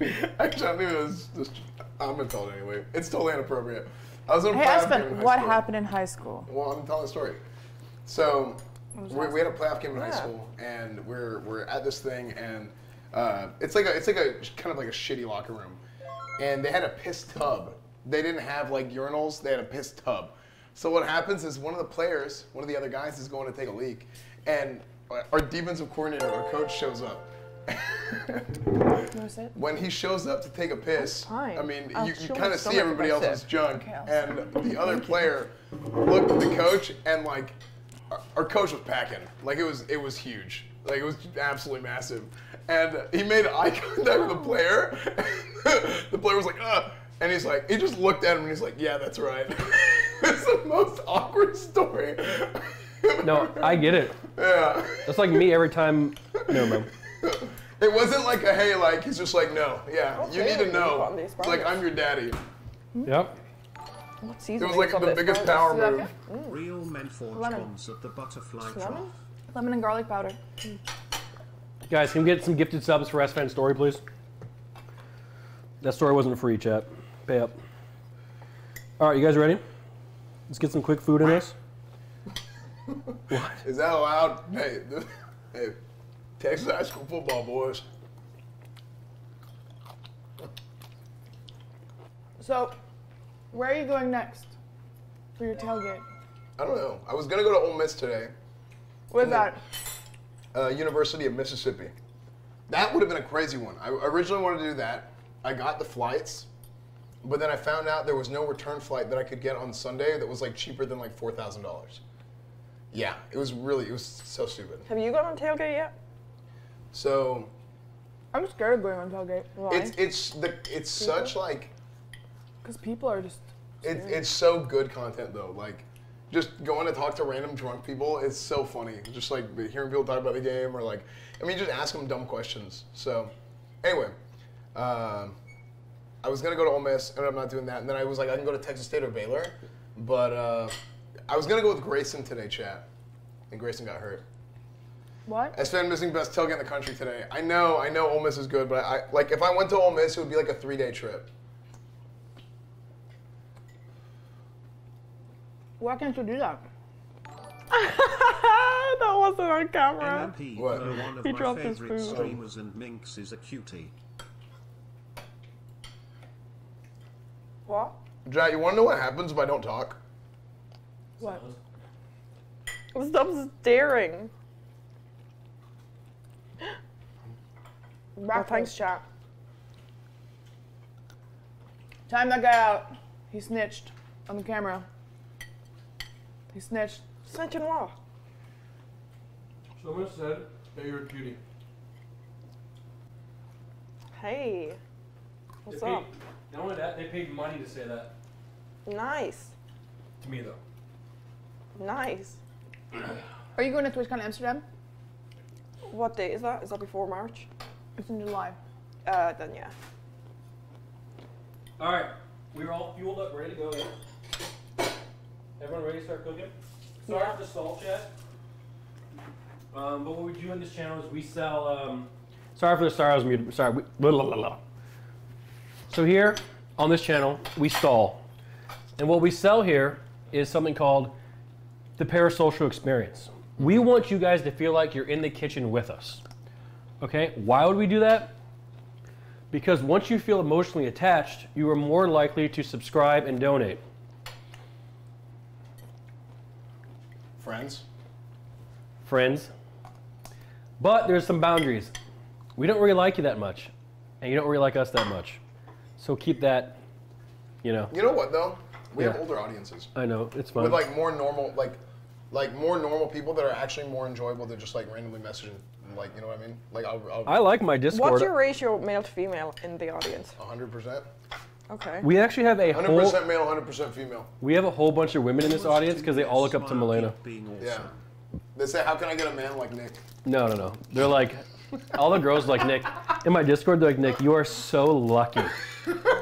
Actually, I knew it was just. I'm gonna tell it anyway. It's totally inappropriate. I was in a Hey, playoff game in high what school. happened in high school? Well, I'm telling the story. So we, we had a playoff game in high Yeah. school, and we're we're at this thing, and uh, it's like a it's like a kind of like a shitty locker room, and they had a piss tub. They didn't have like urinals; they had a piss tub. So what happens is one of the players, one of the other guys, is going to take a leak, and our defensive coordinator, our coach, shows up. Notice it? when he shows up to take a piss. I mean, I'll you, you kind of see everybody else's sip. junk, Okay, and the other player looked at the coach and like, our, our coach was packing, like it was it was huge, like it was absolutely massive, and he made eye contact with the player. the player was like, "Uh," and he's like, he just looked at him and he's like, "Yeah, that's right." it's the most awkward story. No, I get it. yeah. That's like me every time. No, man. It wasn't like a hey, like he's just like no, yeah. you need to know. want like. I'm your daddy. Hmm. Yep. What It was like the biggest power You like move. Hmm. Real men forge Lemon. bonds at the butterfly Lemon? Lemon and garlic powder. Guys, can we get some gifted subs for Esfand Story, please? That story wasn't free, chat. Pay up. All right, you guys ready? Let's get some quick food in us. Is that allowed? Hey, hey, Texas high school football boys. So, where are you going next? for your tailgate? I don't know. I was gonna go to Ole Miss today, What's that? uh, University of Mississippi. That would have been a crazy one. I originally wanted to do that. I got the flights, but then I found out there was no return flight that I could get on Sunday that was like cheaper than like four thousand dollars. Yeah, it was really it was so stupid. Have you gone on tailgate yet? So I'm scared of going on tailgate. Why? it's it's the it's such like Because people are just. it, it's so good content though. Like just going to talk to random drunk people, is so funny. Just like hearing people talk about the game or like I mean just ask them dumb questions. So anyway, um, I was gonna go to Ole Miss, and I'm not doing that, and then I was like I can go to Texas State or Baylor, but uh, I was gonna go with Grayson today, chat, and Grayson got hurt. What? Esfand missing best tailgate in the country today. I know, I know Ole Miss is good, but I like if I went to Ole Miss, it would be like a three day trip. Why can't you do that? that wasn't on camera. MMP, What? one of He my dropped his food. streamers and Minx is a cutie. What? Jack, you want to know what happens if I don't talk? What? Stop staring. Oh, Back thanks, chat. Time that guy out. He snitched on the camera. He snitched. Snitching what? Someone said that you're a cutie. Hey. What's they paid, up? Not only that, they paid money to say that Nice. to me though. Nice. Are you going to TwitchCon Amsterdam? What day is that? Is that before March? It's in July. Uh, then yeah. All right, we're all fueled up, ready to go. Everyone ready to start cooking? Sorry Yeah. for the salt check. Um, but what we do on this channel is we sell. Um, sorry for the sorry, I was muted. Sorry. We, blah, blah, blah. So here on this channel, we stall, and what we sell here is something called the parasocial experience. We want you guys to feel like you're in the kitchen with us. Okay? Why would we do that? Because once you feel emotionally attached, you are more likely to subscribe and donate. Friends? Friends. But there's some boundaries. We don't really like you that much, and you don't really like us that much. So keep that, you know. You know what though? We have older audiences I know, it's fun. with like more normal, like, like more normal people that are actually more enjoyable than just like randomly messaging. Like, you know what I mean? Like, I'll, I'll I like my Discord. What's your ratio male to female in the audience? 100%. Okay. we actually have a 100% whole male, 100% female. we have a whole bunch of women in this audience because they all look up to Smile, Malena. Being awesome. Yeah. They say, how can I get a man like Nick? No, no, no. They're like, all the girls like Nick. In my Discord, they're like, Nick, you are so lucky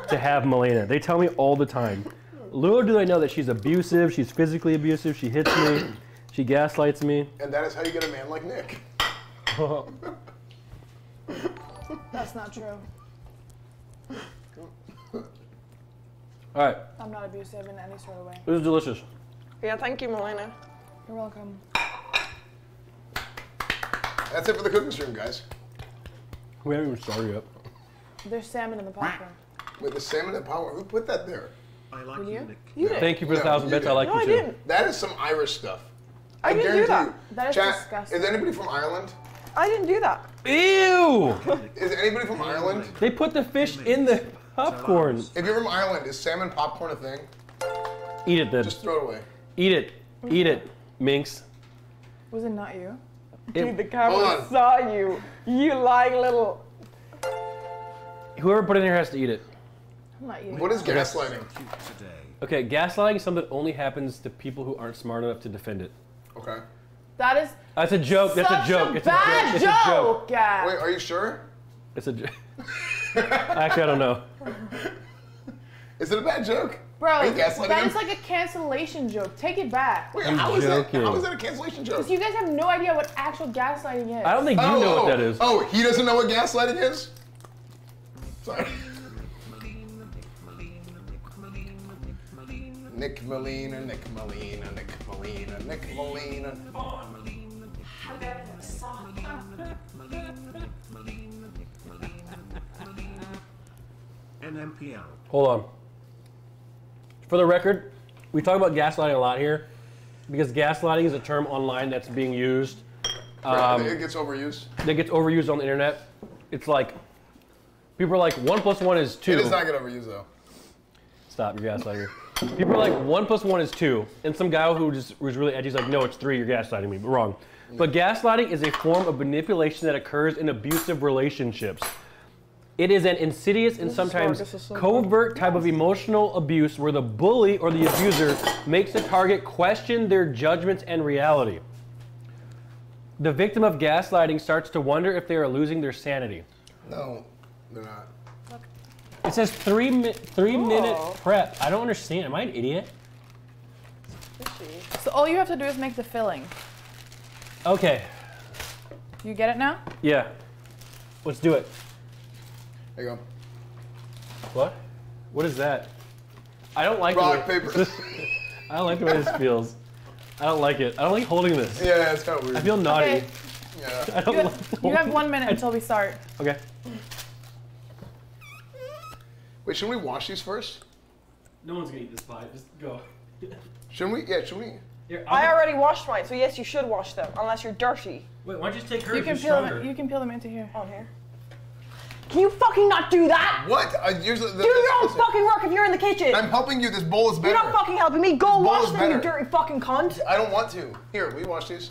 to have Malena. They tell me all the time. Little do they know that she's abusive, she's physically abusive, she hits me, she gaslights me. And that is how you get a man like Nick. That's not true. All right, I'm not abusive in any sort of way. this is delicious. Yeah, thank you, Malena. You're welcome. That's it for the cooking stream, guys. We haven't even started yet. There's salmon in the popcorn. With the salmon and power, who put that there? I like Will you, you? Nick. You did. Thank you for the thousand you bits. I did. like No, you I too. didn't. That is some Irish stuff. I didn't do guarantee that. you. That is Chat, disgusting. Is anybody from Ireland? I didn't do that. Ew! Is anybody from Ireland? They put the fish in the popcorn. If you're from Ireland, is salmon popcorn a thing? Eat it then. Just throw it away. Eat it. Eat it, minx. Was it not you? Dude, the Hold camera on. saw you. You lying little. Whoever put it in here has to eat it. I'm not you. What is gaslighting? Today. Okay, gaslighting is something that only happens to people who aren't smart enough to defend it. Okay. That is That's a joke. That's a joke. it's bad a joke. It's a joke. joke, guys. Wait, are you sure? It's a joke. Actually, I don't know. Is it a bad joke? Bro, Are you gaslighting that him? is like a cancellation joke. Take it back. Wait, I'm how is that? How is that a cancellation joke? Because you guys have no idea what actual gaslighting is. I don't think you oh, know oh, what that is. Oh, oh, he doesn't know what gaslighting is? Sorry. Nick Malena, Nick Malena, Nick Malena, Nick Malena. NMPL. Hold on. For the record, we talk about gaslighting a lot here because gaslighting is a term online that's being used um, it gets overused. that gets overused on the internet. It's like people are like one plus one is two. It does not get overused though. Stop, you're gaslighting. People are like one plus one is two, and some guy who just was really edgy is like, no, it's three. You're gaslighting me, but wrong. But gaslighting is a form of manipulation that occurs in abusive relationships. It is an insidious and sometimes this is so covert type of emotional abuse where the bully or the abuser makes the target question their judgments and reality. The victim of gaslighting starts to wonder if they are losing their sanity. No, they're not. It says three mi- three minute Oh. prep. I don't understand. Am I an idiot? So all you have to do is make the filling. Okay. You get it now? Yeah. Let's do it. There you go. What? What is that? I don't like Rock, the way, paper. I don't like the way this feels. I don't like it. I don't like holding this. yeah, it's kind of weird. I feel naughty. Okay. yeah. I don't You like have, you have one minute until we start. Okay. Wait, shouldn't we wash these first? No one's gonna eat this pie. Just go. Shouldn't we? Yeah, should we? Here, I already washed mine, so yes, you should wash them, unless you're dirty. Wait, why don't you just take hers? You can You're peel stronger. them. You can peel them into here. On here. Can you fucking not do that? What? Uh, here's the, the, Do your own listen, fucking work if you're in the kitchen. I'm helping you. This bowl is better. you're not fucking helping me. Go wash is them, you better. dirty fucking cunt. I don't want to. Here, we wash these?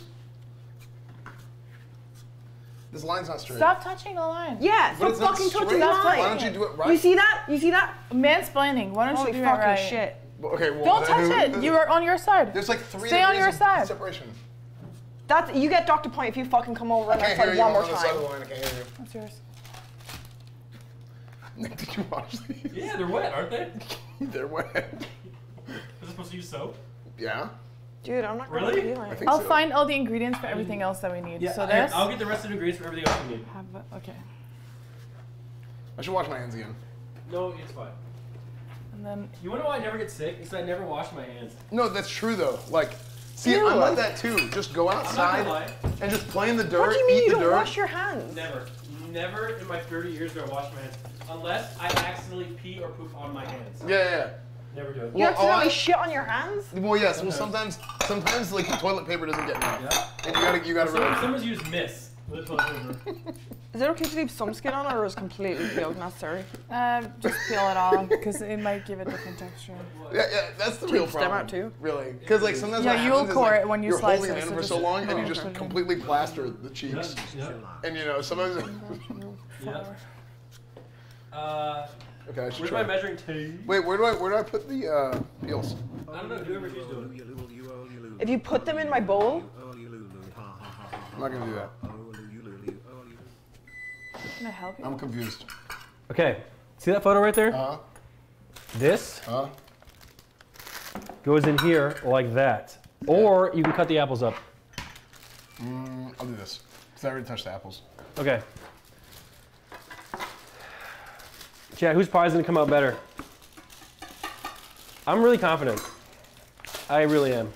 This line's not straight. Stop touching the line. Yeah, But stop it's not fucking straight. touching Why mine. don't you do it right? You see that? You see that? Mansplaining. Why don't Holy you do fucking it right? shit. Okay, well, Don't touch then- it. You are on your side. There's like three Stay on your of side. separation. That's you get Doctor Point if you fucking come over I and can't that's hear you one more on the side of the time. line. I can't hear That's yours. you. Nick, did you wash these? Yeah, they're wet, aren't they? They're wet. Is it supposed to use soap? Yeah, Dude, I'm not gonna Really? peel I it. think I'll so. find all the ingredients for everything else that we need. so here, this. I'll get the rest of the ingredients for everything else you need. Have a- okay. I should wash my hands again. No, it's fine. And then You wanna know why I never get sick? Because I never wash my hands. No, that's true though. Like, see, Ew. I'm like that too. Just go outside and just play in the dirt, What do you mean eat you the don't dirt. wash your hands? Never. Never in my 30 years do I wash my hands. Unless I accidentally pee or poop on my hands. Yeah, yeah. Never do it. You Well, accidentally all I- shit on your hands? Well, yes. Well, sometimes, sometimes like the toilet paper doesn't get enough, Yeah. and you gotta, you gotta. Some, Really, someone's used Miss. with the toilet paper. Is it okay to leave some skin on or is completely peeled necessary? uh, just peel it off because it might give a different texture. yeah, yeah. That's the real Takes them problem. out too? Really, because like sometimes Yeah, you'll core like, it when you you're slice holding it, it in so for so long, and you just put completely plaster the cheeks, yeah. and you know sometimes. Yeah. Uh, okay, I should where's try. my measuring tape? Wait, where do I where do I put the uh, peels? I don't know. Do whatever she's doing. If you put them in my bowl, I'm not gonna do that. Can I help you? I'm confused. Okay. See that photo right there? Uh This huh. goes in here like that. Or you can cut the apples up. Mm, I'll do this because I already touched the apples. Okay. Chat, whose pie is gonna come out better? I'm really confident. I really am.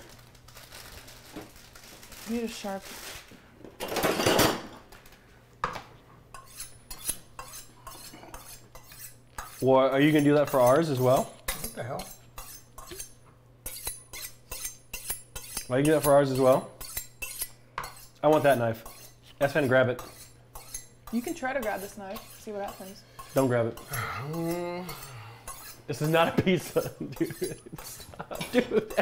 You need a sharp. Well, are you gonna do that for ours as well? What the hell? Are you do that for ours as well? I want that knife. Esfand, grab it. You can try to grab this knife. See what happens. Don't grab it. This is not a pizza, dude. Stop, dude.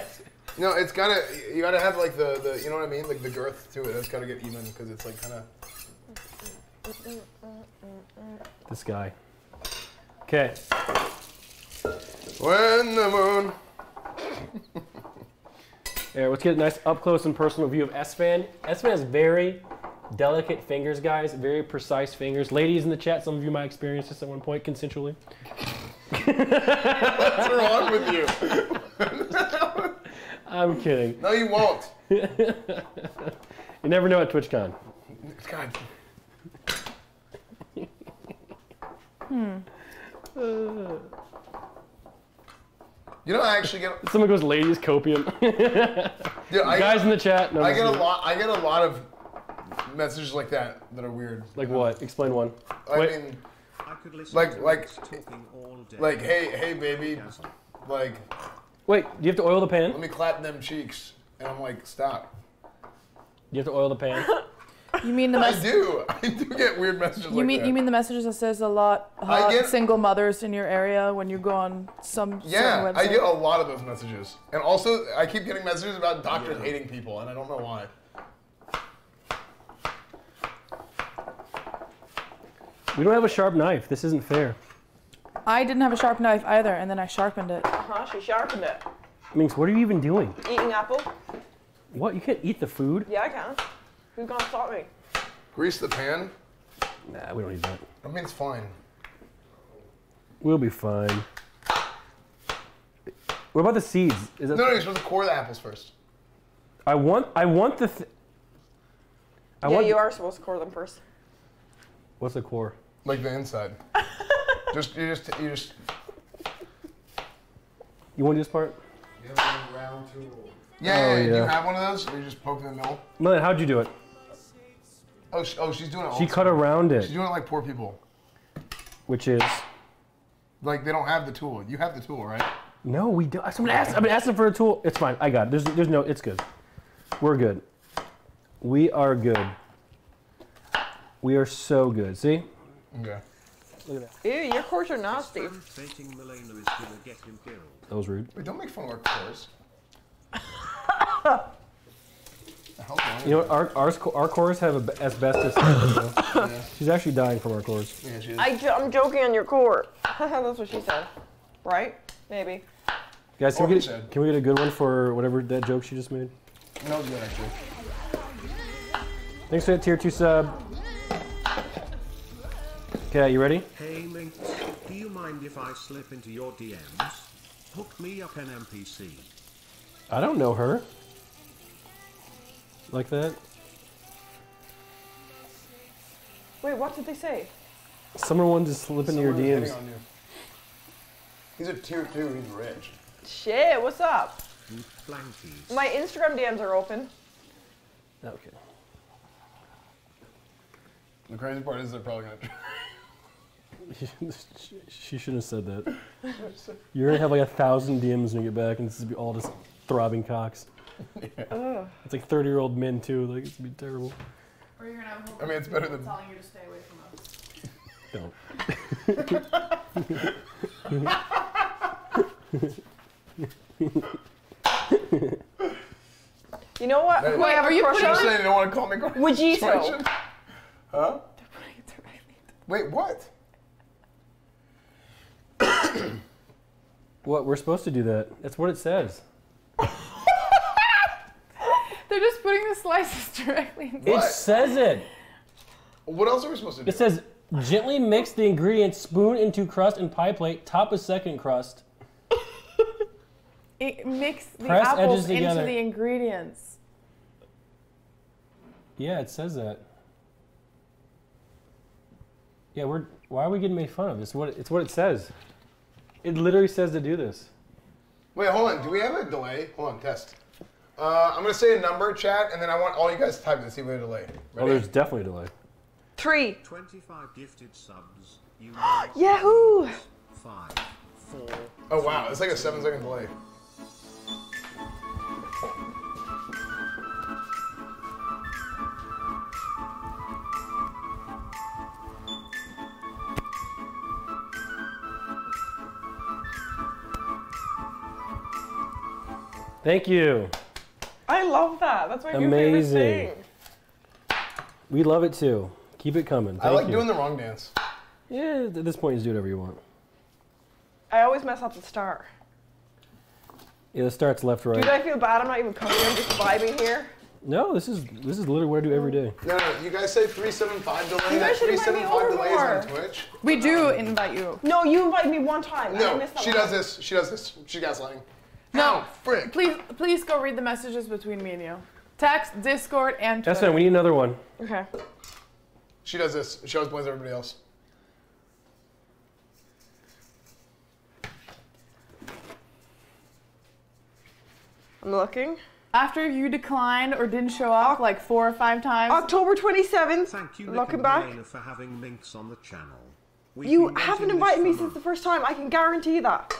No, it's gotta. You gotta have like the, the you know what I mean, like the girth to it. It's gotta get even because it's like kind of. This guy. Okay. When the moon. Here, let's get a nice up close and personal view of Esfand. Esfand is very delicate fingers, guys. Very precise fingers. Ladies in the chat, some of you might experience this at one point consensually. What's wrong with you? I'm kidding. No, you won't. You never know at TwitchCon. God. Hmm. You know, I actually get. Someone goes, ladies copium. Dude, I, Guys in the chat. No, I get a lot. I get a lot of messages like that that are weird. Like what? Explain one. I Wait. mean, I could listen Like- to like- talking all day. like, hey, hey, baby, like, Wait, do you have to oil the pan? Let me clap them cheeks. And I'm like, stop. You have to oil the pan. You mean the I mess- do. I do get weird messages You like mean that. you mean the messages that says a lot I hot get- single mothers in your area when you go on some Yeah, certain I get a lot of those messages. And also, I keep getting messages about doctors hating people, and I don't know why. We don't have a sharp knife. This isn't fair. I didn't have a sharp knife either, and then I sharpened it. Uh huh? She sharpened it. Minx, what are you even doing? Eating apple? What? You can't eat the food? Yeah, I can. Who's gonna stop me? Grease the pan? Nah, we don't need that. I mean, it's fine. We'll be fine. What about the seeds? Is that, No, no, you're supposed to core the apples first. I want. I want the. Th- I yeah, want. you are supposed to core them first. What's the core? Like the inside. just, you just, you just. You want this part? you have Yeah, Oh, yeah, yeah. Do you have one of those? Or you just poke in the middle? Melanie, how'd you do it? Oh, she, oh, she's doing it. She cut school. around She's doing it like poor people. which is. Like they don't have the tool. You have the tool, right? No, we don't. Someone asked. I've been asking for a tool. It's fine. I got it. There's, there's no. It's good. We're good. We are good. We are so good. See? Okay. Look at that. Ew, your cores are nasty. Spam faking Malena is gonna get impaled. That was rude. Wait, don't make fun of our cores. the hell's wrong You know with what? Our, ours, our cores have a, asbestos. in it, so Yeah. She's actually dying from our cores. Yeah, she is. I jo- I'm joking on your core. That's what she said. Right? Maybe. Guys, can Or we, get, said. can we get a good one for whatever that joke she just made? That was good, actually. Thanks for that tier 2 sub. Okay, you ready? Hey Link, do you mind if I slip into your DMs? Hook me up an NPC. I don't know her. Like that? Wait, what did they say? Someone wanted to slip into your Someone was hitting DMs. on you. He's a tier two. He's rich. Shit, what's up? Blankies. My Instagram DMs are open. Okay. The crazy part is they're probably gonna. she shouldn't have said that. You're gonna have like a thousand DMs when you get back, and this is be all just throbbing cocks. It's like 30 year old men too. Like it's gonna be terrible. Or you're gonna have I mean, it's better than. telling you to stay away from us. Don't. You know what? Wait, Who are you crush You're on? saying you don't want to call me crazy? Wajito. Huh? Wait, what? What? We're supposed to do that. That's what it says. They're just putting the slices directly into It What? says it. What else are we supposed to do? It says gently mix the ingredients, spoon into crust and pie plate, top with second crust. it, mix the Press apples edges into together. the ingredients. Yeah, it says that. Yeah, we're. Why are we getting made fun of? It's what it's what it says. It literally says to do this. Wait, hold on. Do we have a delay? Hold on, test. Uh, I'm gonna say a number, chat, and then I want all you guys to type it to see if we have a delay. Oh, there's definitely a delay. Three. 25 gifted subs. You Yahoo! Five, four, oh wow, it's like a seven second delay. Thank you. I love that. That's my new Amazing. favorite thing. We love it too. Keep it coming. Thank I like you. doing the wrong dance. Yeah, at this point, you just do whatever you want. I always mess up the star. Yeah, the starts left, right. Dude, I feel bad. I'm not even coming in, just vibing here. No, this is this is literally what I do every day. No, no, you guys say 375 delay. You guys should invite me 375 over delay is on more. Twitch. We do invite you. No, you invite me one time. I No, that she one. does this. She does this. She gaslighting. No. Ow, frick. Please, please go read the messages between me and you. Text, Discord, and Twitter. That's fine. We need another one. Okay. She does this. She always blames everybody else. I'm looking. After you declined or didn't show up like four or five times, October 27th. Thank you, Nick Looking and back. Malena, for having Minx on the channel. We've You haven't invited me this since the first time. I can guarantee that.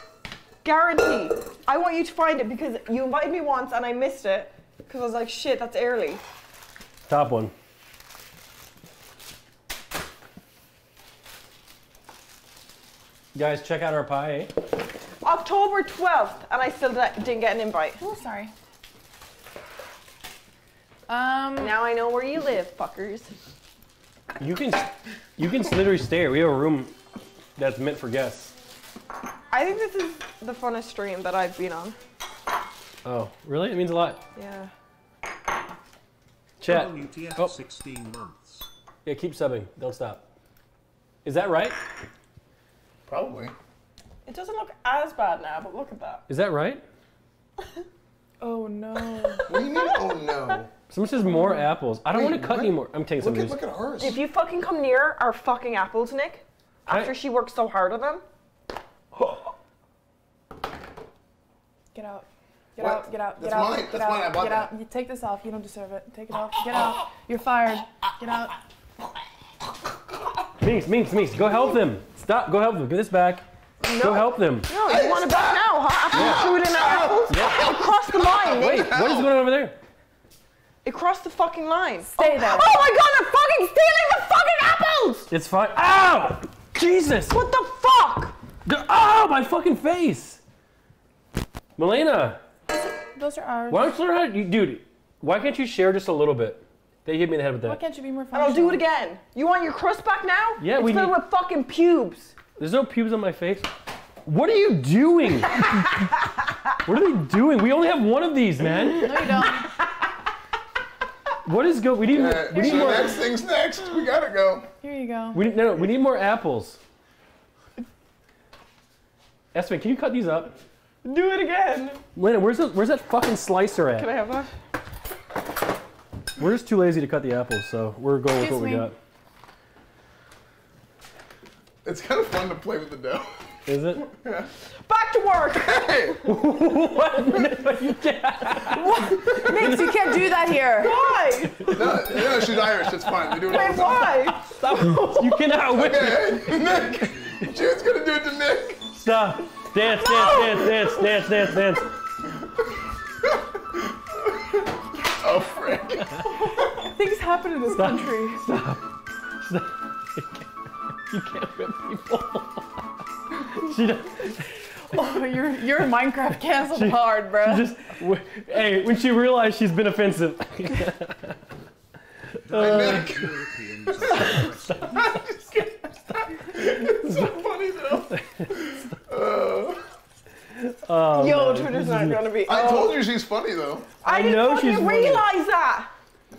Guarantee. I want you to find it because you invited me once and I missed it because I was like, shit, that's early. Top one. Guys, check out our pie. Eh? October 12th, and I still didn't get an invite. Oh, sorry. Um, Now I know where you live, fuckers. You can, you can literally stay here. We have a room that's meant for guests. I think this is the funnest stream that I've been on. Oh, really? It means a lot. Yeah. Chat. WTF Oh. 16 months. Yeah, keep subbing. Don't stop. Is that right? Probably. It doesn't look as bad now, but look at that. Is that right? oh no. What do you mean? Oh no! Someone says more apples. I don't Wait, want to cut what? any more. I'm taking some Look at look at ours. If you fucking come near our fucking apples, Nick, I- after she worked so hard on them, Get out. Get What? out, get out, That's get out, mine. get That's out, mine. I bought get that. out. You take this off, you don't deserve it. Take it off. Get out. You're fired. Get out. Minx, Minx, Minx, go help them. Stop. Go help them. Give this back. Go help them. no, you want it back now, huh? After you threw it in our apples, it crossed the line, Nick. Wait, what is going on over there? It crossed the fucking line. Stay oh, there. Oh my god, they're fucking stealing the fucking apples! It's fine. Ow! Jesus! What the fuck? Oh, my fucking face! Malena, Those are ours. why don't you learn how to, you, dude, why can't you share just a little bit? They hit me in the head with that. Why can't you be more And functional? I'll do it again. You want your crust back now? Yeah, it's we filled need- with fucking pubes. There's no pubes on my face. What are you doing? what are they doing? We only have one of these, man. No, you don't. What is go? We need, Uh, we need so more. next thing's next. We gotta go. Here you go. We need, no, no, we need more apples. Esfand, can you cut these up? Do it again. Lena, where's the, where's that fucking slicer at? Can I have that? We're just too lazy to cut the apples, so we're going with what Excuse we got. It's kind of fun to play with the dough. Is it? Yeah. Back to work. Hey, What? Mix, you can't do that here. Why? no, no, she's Irish. It's fine. They do it all Wait, the time. why? You cannot win. it. Hey, Nick. Jude's gonna do it to Nick. Stop. Dance, dance, dance, dance, dance, dance, dance. Oh, frick. Things happen in this country. Stop. Stop. You can't whip people. she does, Oh, you're you're Minecraft canceled hard, bro. just, w- hey, when she realized she's been offensive. Hey, uh, Nick. Europeans are It's so funny though. Oh, Yo, man. Twitter's not gonna be. I oh. told you she's funny though. I, I didn't know fucking she's funny. realize that.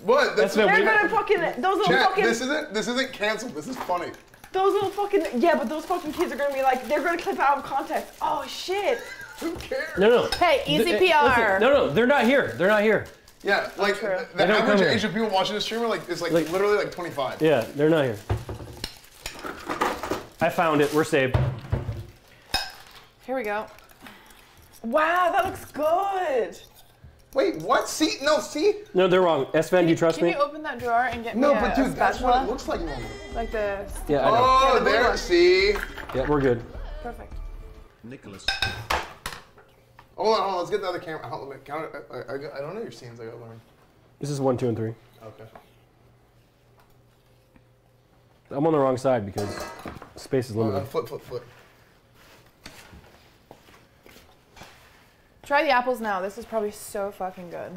What? That's, That's They're we- gonna fucking those little Chat, fucking this isn't this isn't canceled. This is funny. those little fucking yeah, but those fucking kids are gonna be like they're gonna clip out of context. Oh shit. Who cares? No, no. Hey, easy uh, Th- PR. listen, no, no, they're not here. They're not here. Yeah, like true. the, They the don't average age of people watching this streamer like is like, Like- literally like 25. Yeah, they're not here. I found it. We're saved. Here we go. Wow, that looks good. Wait, what? See? No, see? No, they're wrong. Sven, do you trust Can me? Can you open that drawer and get No, me a, but dude, that's what it looks like normal. Like the Yeah, I know. Oh, the there. one. See? Yeah, we're good. perfect. Nicholas. Hold on, hold on. Let's get the other camera. Hold on, count it. I, I, I, I don't know your scenes. I gotta learn. This is one, two, and three. Okay. I'm on the wrong side because space is Uh, limited. flip, flip, flip. Try the apples now. This is probably so fucking good.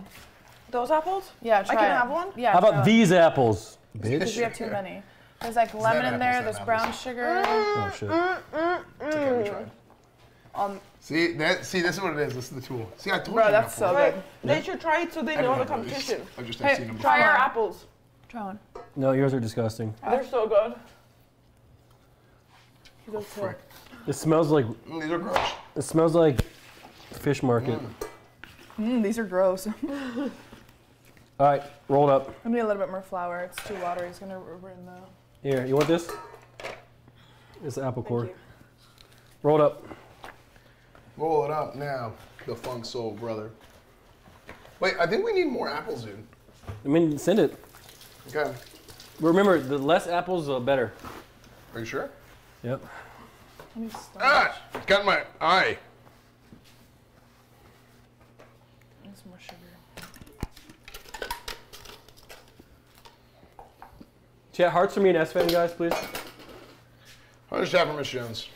Those apples? Yeah, try can it. have one? Yeah. How try about one. these apples, Because we have too many. There's like lemon in there. not There's apples. brown sugar. Oh shit. It's okay, we tried. Um, See that? See, this is what it is. This is the tool. See, I told Bro, you. that's so Right. good. They should try it so they I know don't the know these. competition. I've just Hey, have seen them. try Try our one. apples. Try one. No, yours are disgusting. They're so good. Those two. Frick. It smells like Mm, These are gross. it smells like fish market. Mm, these are gross. All right, roll it up. I need a little bit more flour. It's too watery. It's gonna ruin the. Here, you want this? It's apple core. you. Roll it up. Roll it up now, the funk soul brother. Wait, I think we need more apples, dude. I mean, send it. Okay. Remember, the less apples, the better. Are you sure? Yep. Let me start. Ah! Got my eye. Some more sugar. Chat hearts for me and Esfand guys, please. How does Chapter Miss Jones?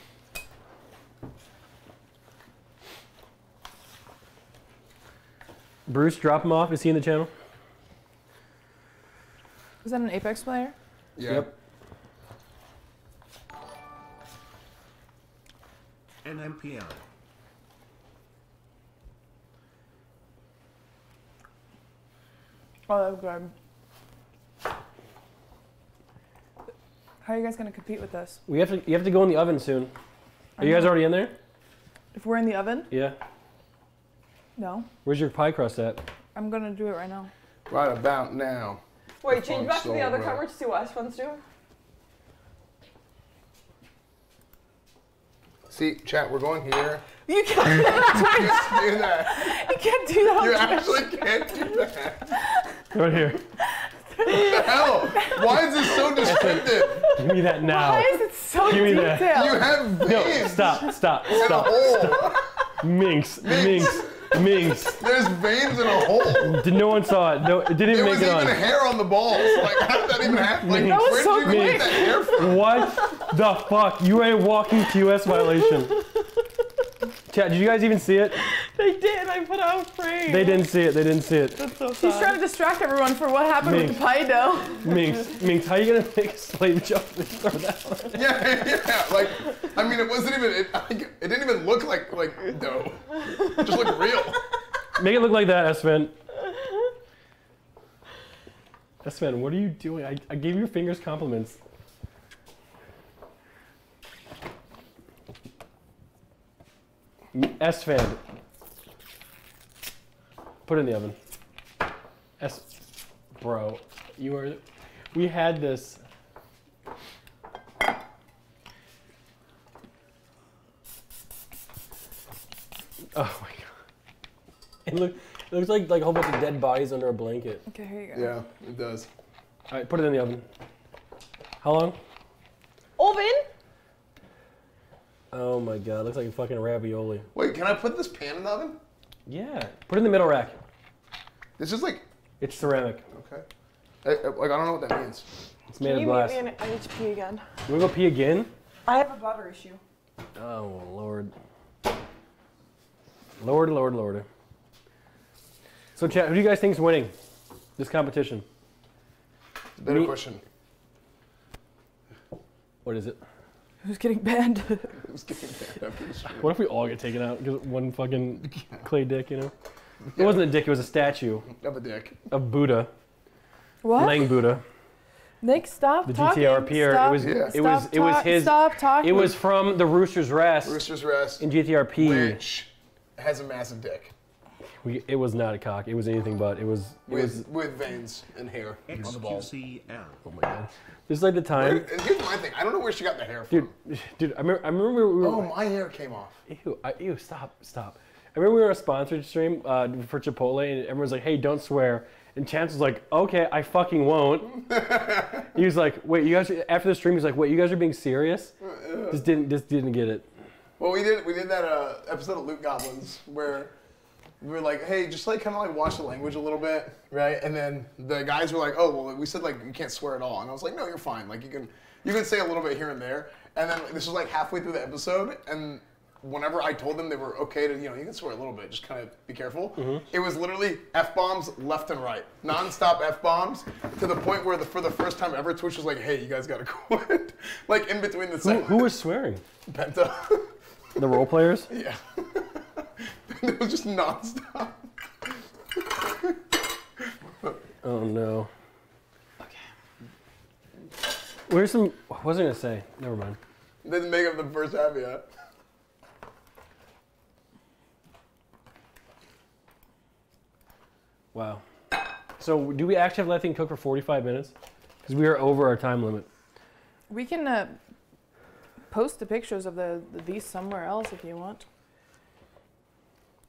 Bruce, drop him off. Is he in the channel? Is that an Apex player? Yeah. Yep. NMPL. Oh, that's good. How are you guys gonna compete with this? We have to. You have to go in the oven soon. Are you guys uh-huh. already in there? If we're in the oven? Yeah. No. Where's your pie crust at? I'm gonna do it right now. Right about now. Wait, The change back to the other bro. camera to see what Esfand's doing. See, chat, we're going here. You can't, You can't do that. you can't do that. You actually can't do that. Right here. What the hell? Why is this so descriptive? Give me that now. Why is it so Give me that. detailed? You have No, veins stop, stop, in a stop. Minx, minx, minx. There's veins in a hole. Did no one saw it? No, it didn't There even was make it even on. hair on the balls. Like, how did that even happen? Like, That was so did you quick. that hair? What the fuck? You are a walking TOS violation. Chad, did you guys even see it? They did. I put out a frame. They didn't see it. They didn't see it. That's so He's sad. trying to distract everyone for what happened with the pie dough. Minx, Minx, how are you gonna make a slave jump and throw that on? Yeah, yeah. Like, I mean, it wasn't even. It, like, it didn't even look like like dough. It just looked real. Make it look like that, Esfand. Esfand, what are you doing? I, I gave your fingers compliments. Esfand. Put it in the oven. S. Bro, you are. We had this. Oh my god. It, look, it looks like like a whole bunch of dead bodies under a blanket. Okay, here you go. Yeah, it does. All right, put it in the oven. How long? Oven? Oh my god, looks like a fucking ravioli. Wait, can I put this pan in the oven? Yeah, put it in the middle rack. This is like It's ceramic. okay. I, I- like I don't know what that means. It's Can made of you glass. meet me in I need to pee again. You wanna go pee again? I have a bladder issue. Oh lord. Lord, lord, lord. So, chat, who do you guys think is winning this competition? It's a Better Me- question. What is it? Who's getting banned? Who's getting banned after this stream? What if we all get taken out because one fucking clay dick, you know? It wasn't a dick, it was a statue Of a dick. of Buddha, what? Lang Buddha. Nick, stop The talking. GTRP, Stop, it was, Yeah. it was, stop it was talk- his, Stop talking. it was from the Rooster's Rest Rooster's Rest, in GTRP. which has a massive dick We, it was not a cock. It was anything but. It was. It with was. with veins and hair on the balls. XQCL. Oh my god. This is like the time, And here's my thing. I don't know where she got the hair from. dude. Dude, I remember. I remember we were. Oh, my hair came off. Ew, I, ew, stop, stop. I remember we were on a sponsored stream uh, for Chipotle, and everyone's like, "Hey, don't swear." And Chance was like, "Okay, I fucking won't." he was like, "Wait, you guys?" After the stream, he's like, "Wait, you guys are being serious?" Just didn't, just didn't get it. Well, we did we did that uh, episode of Loot Goblins where we were like, hey, just like kind of like watch the language a little bit, right? And then the guys were like, oh, well, we said like you can't swear at all, and I was like, no, you're fine. Like you can you can say a little bit here and there. And then this was like halfway through the episode, and whenever I told them they were okay to, you know, you can swear a little bit, just kind of be careful. Mm-hmm. It was literally f bombs left and right, nonstop f bombs, to the point where the, for the first time ever, Twitch was like, hey, you guys gotta quit, like in between the Who, who was swearing? Penta? The role players? Yeah. it was just nonstop. Oh no. Okay. Where's some? What was I gonna say? Never mind. Didn't make up the first half yet. Wow. So do we actually have to let thing cook for 45 minutes? Because we are over our time limit. We can uh, post the pictures of the, the these somewhere else if you want.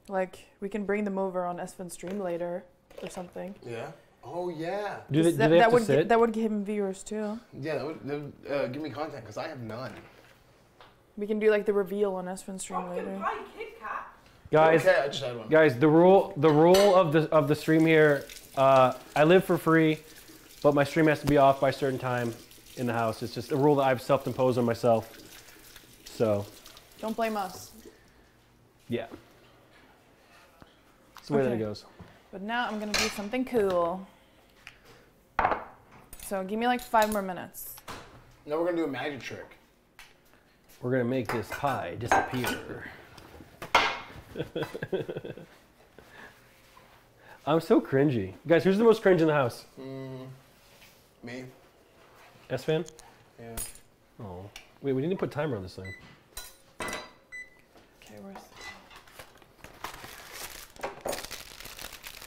Like we can bring them over on Esfand stream later or something. Yeah. Oh yeah. Do they, do that, they that have to would gi- sit? that would give him viewers too. Yeah. That would, that would, uh, give me content because I have none. We can do like the reveal on Esfand stream later. Pie Kit Kat. Guys, Okay, I just had one. guys, the rule the rule of the of the stream here. Uh, I live for free, but my stream has to be off by a certain time in the house. It's just a rule that I've self-imposed on myself. So, Don't blame us. yeah. It's the way that it goes. But now I'm gonna do something cool. So give me like five more minutes. Now we're gonna do a magic trick. We're gonna make this pie disappear. I'm so cringy. Guys, who's the most cringe in the house? Mm, me? Esfand? Yeah. Oh. Wait, we need to put timer on this thing. Okay, where's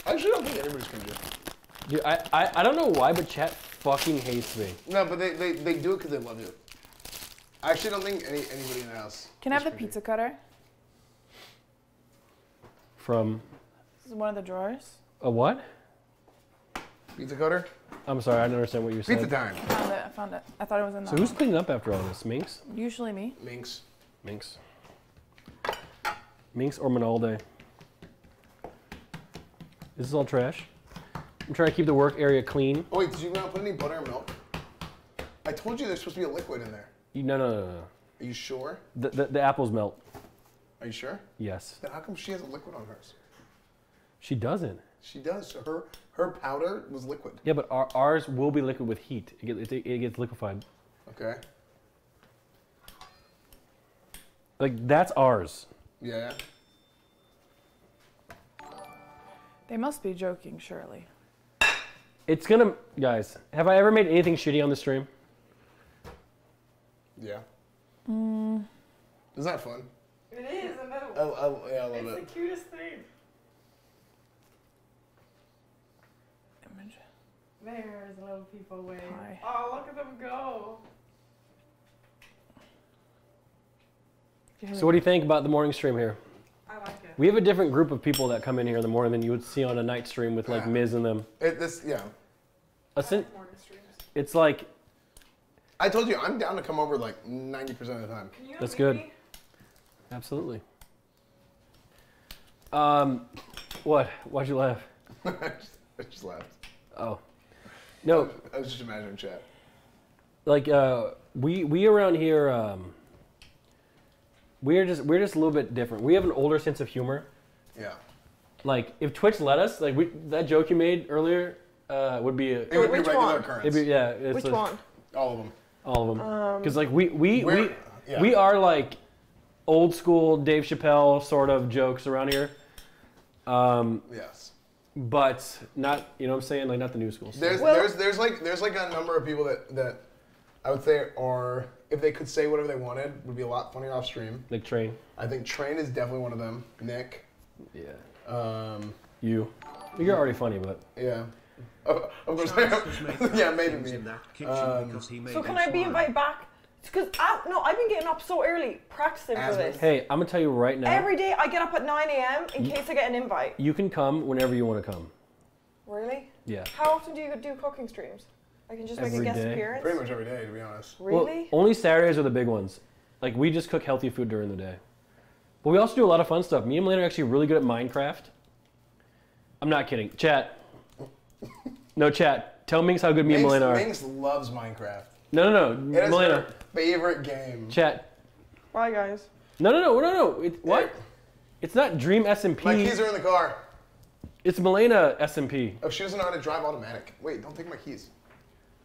I actually don't think anybody's gonna do it. Dude, I, I, I don't know why, but chat fucking hates me. No, but they, they, they do it because they love you. I actually don't think any, anybody in the house. Can I have the crazy. pizza cutter? From This is one of the drawers. a what? Pizza cutter? I'm sorry, I don't understand what you're saying. Pizza time. I found it. I found it. I thought it was in the. So who's cleaning up after all this? Minx? Usually me. Minx. Minx. Minx or Minalde? This is all trash. I'm trying to keep the work area clean. Oh wait, did you not put any butter or milk? I told you there's supposed to be a liquid in there. You- No, no, no, no. Are you sure? The, the, the apples melt. Are you sure? Yes. Then how come she has a liquid on hers? She doesn't. She does. So her her powder was liquid. Yeah, but our, ours will be liquid with heat. It, get, it, it gets liquefied. Okay. Like, that's ours. Yeah. They must be joking, surely. It's gonna, guys, have I ever made anything shitty on the stream? Yeah. Mm. Isn't that fun? It is, I know. I, I, yeah, I love it's it. the cutest thing. Image. There's little people waiting. Hi. Oh, look at them go. So what do you think about the morning stream here? I like it. We have a different group of people that come in here in the morning than you would see on a night stream with like Yeah. Miz and them. it. This yeah. Listen, Morning it's like I told you I'm down to come over like 90% of the time. Can you That's good. me? absolutely. Um, what? Why'd you laugh? I, just, I just laughed. Oh, no. I was just imagining chat. like uh, we we around here um, we're just we're just a little bit different. We have an older sense of humor. Yeah. Like if Twitch let us, like we, that joke you made earlier uh, would be a, It would be which regular one? occurrence. it'd be, yeah, it's Which a- one? All of them. all of them. Um, Because like we we We're- we yeah. we are like old school Dave Chappelle sort of jokes around here. Um, Yes. but not you know what I'm saying like not the new school. stuff. There's Well- there's there's like there's like a number of people that that I would say are if they could say whatever they wanted would be a lot funnier off stream. Like train. I think Train is definitely one of them. Nick. Yeah. Um, You. You're already funny, but yeah. Of, of course. Charles made yeah, maybe me. in that kitchen Um, because he made So can I be invited back? Because I no, I've been getting up so early practicing for this. hey, I'm gonna tell you right now. Every day I get up at 9 a.m. in case I get an invite. You can come whenever you want to come. Really? Yeah. How often do you do cooking streams? I can just make a Every guest day. appearance. Pretty much every day, to be honest. Well, Really? only Saturdays are the big ones. Like we just cook healthy food during the day. But we also do a lot of fun stuff. Me and Malena are actually really good at Minecraft. I'm not kidding. Chat. No chat. Tell Minx how good me and Malena are. Minx loves Minecraft. No, no, no. It is Malena. her favorite game. Chat. Bye guys. No, no, no, no, no. It, what? It's not Dream SMP. My keys are in the car. It's Malena SMP. Oh, she doesn't know how to drive automatic. Wait, don't take my keys.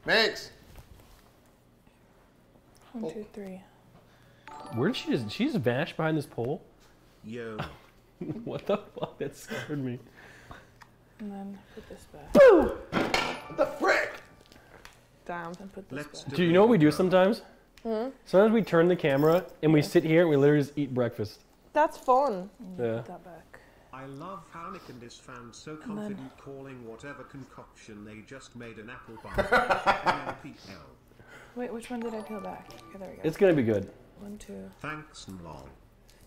Minx. One, two, three. Where did she just? She just vanished behind this pole. Yo, what the fuck? That scared me. And then put this back. What the frick? Damn. Then put this let's back. Do you know what we do debate it. sometimes? Hmm? Sometimes we turn the camera and we sit here and we literally just eat breakfast. That's fun. Yeah. That back. I love how Nick and his fans so confident calling whatever concoction they just made an apple bar. Wait, which one did I peel back? Okay, there we go. It's gonna be good. One, two, Thanks and lol.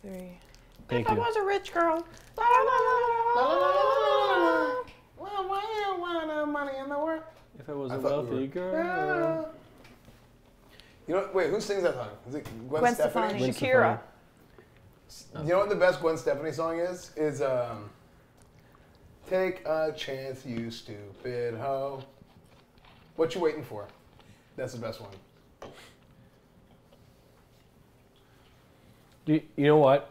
three. Thank I you. was a rich girl. La, la, la, la, la, la, la. Well, why you want no money in the world? If I was I a thought we wealthy were- girl. Ah. You know, wait, who sings that song? Is it Gwen, Gwen Stefani? Stefani. Gwen Shakira. You know what the best Gwen Stefani song is? Is um. Take a chance, you stupid hoe. What you waiting for? That's the best one. You, you know what?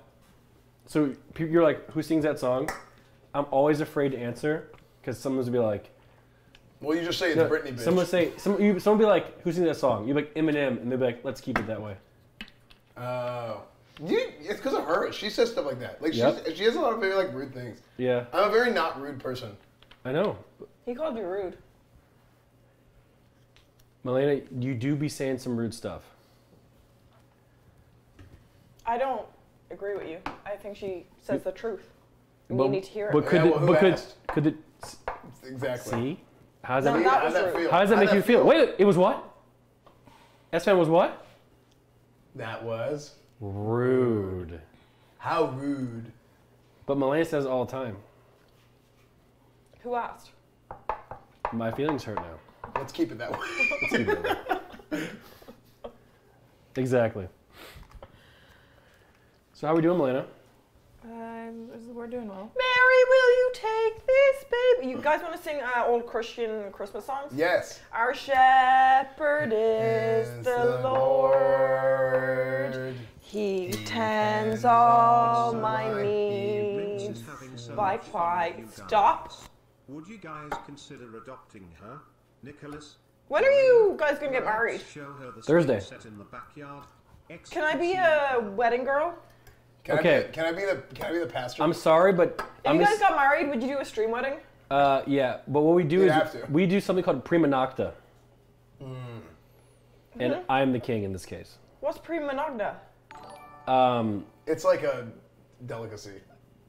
So you're like, who sings that song? I'm always afraid to answer because someone's gonna be like, Well, you just say it's no, Britney, bitch. someone say, some, you, someone be like, who sings that song? You be like Eminem, and they'll be like, let's keep it that way. Oh. You, it's because of her. She says stuff like that. Like Yep. she's, she has a lot of very like rude things. Yeah, I'm a very not rude person. I know. He called you rude. Malena, you do be saying some rude stuff. I don't agree with you. I think she says the truth. And But, you need to hear it. but could Yeah, it, well, who but could, asked? could it Exactly. see? How does No, that, that How'd was that rude. feel? how does that How'd make you feel? Wait, it was what? Esfand was what? That was Rude. how rude. But Malena says all the time. Who asked? My feelings hurt now. Let's keep it that way. Exactly. So how are we doing, Malena? Um, we're doing well. Mary, will you take this, baby? You guys want to sing uh, old Christian Christmas songs? yes. Our shepherd is Is the Lord. He tends all my needs is having so by much fun quiet. with you guys. Stop. Would you guys consider adopting her, Nicholas? When are you guys gonna get married? Show her the Thursday. set in the backyard. Can I be a wedding girl? Can Okay. I be, can I be the Can I be the pastor? I'm sorry, but If I'm you guys just, got married, would you do a stream wedding? uh, yeah. But what we do You'd is we do something called prima nocta, Hmm. and Mm-hmm. I'm the king in this case. What's prima nocta? Um, It's like a delicacy.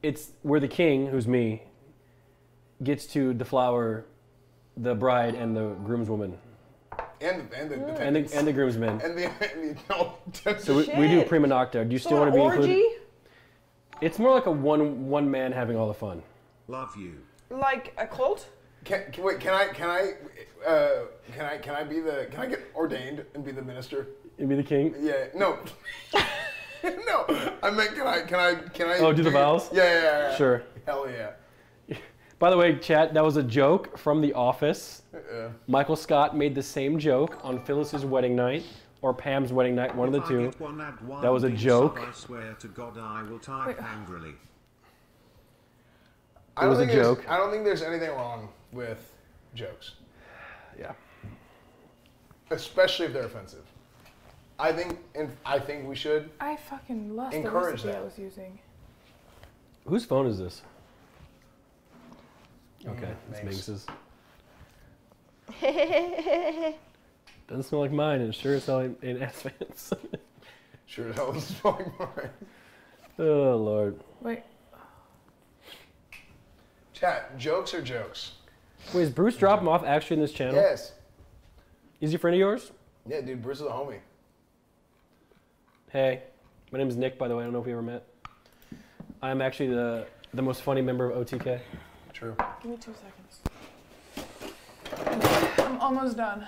it's where the king, who's me, gets to deflower the bride and the groomswoman And and the, the and the and the groomsmen. and the, and the no, So we, we do Shit. prima nocta. Do you still So want to be orgy? included? It's more like a one one man having all the fun. Love you. Like a cult? Can, can, wait, can I can I uh, can I can I be the can I get ordained and be the minister? You be the king. Yeah, no, no. I meant can I can I can I? Oh, do the vows? Yeah, yeah, yeah, yeah. Sure. Hell yeah. By the way, chat, that was a joke from The Office. Uh, Michael Scott made the same joke on Phyllis's wedding night or Pam's wedding night, one of the I two. one, one That was a joke. sub, I swear to God, I will type Wait. angrily. I don't was a joke. I don't think there's anything wrong with jokes, Yeah. especially if they're offensive. I think and I think we should. I fucking lost the Encourage recipe I that. was using. Whose phone is this? Mm, okay, it's Minx. Minx's. Doesn't smell like mine, and sure as hell ain't, ain't Esfand's. Sure as hell is spelling mine. oh lord. Wait, Chat. Jokes are jokes. Wait, is BruceDropEmOff actually in this channel? Yes. Is he a friend of yours? Yeah, dude. Bruce is a homie. Hey, my name is Nick. By the way, I don't know if we ever met. I'm actually the the most funny member of OTK. True. give me two seconds. I'm almost done.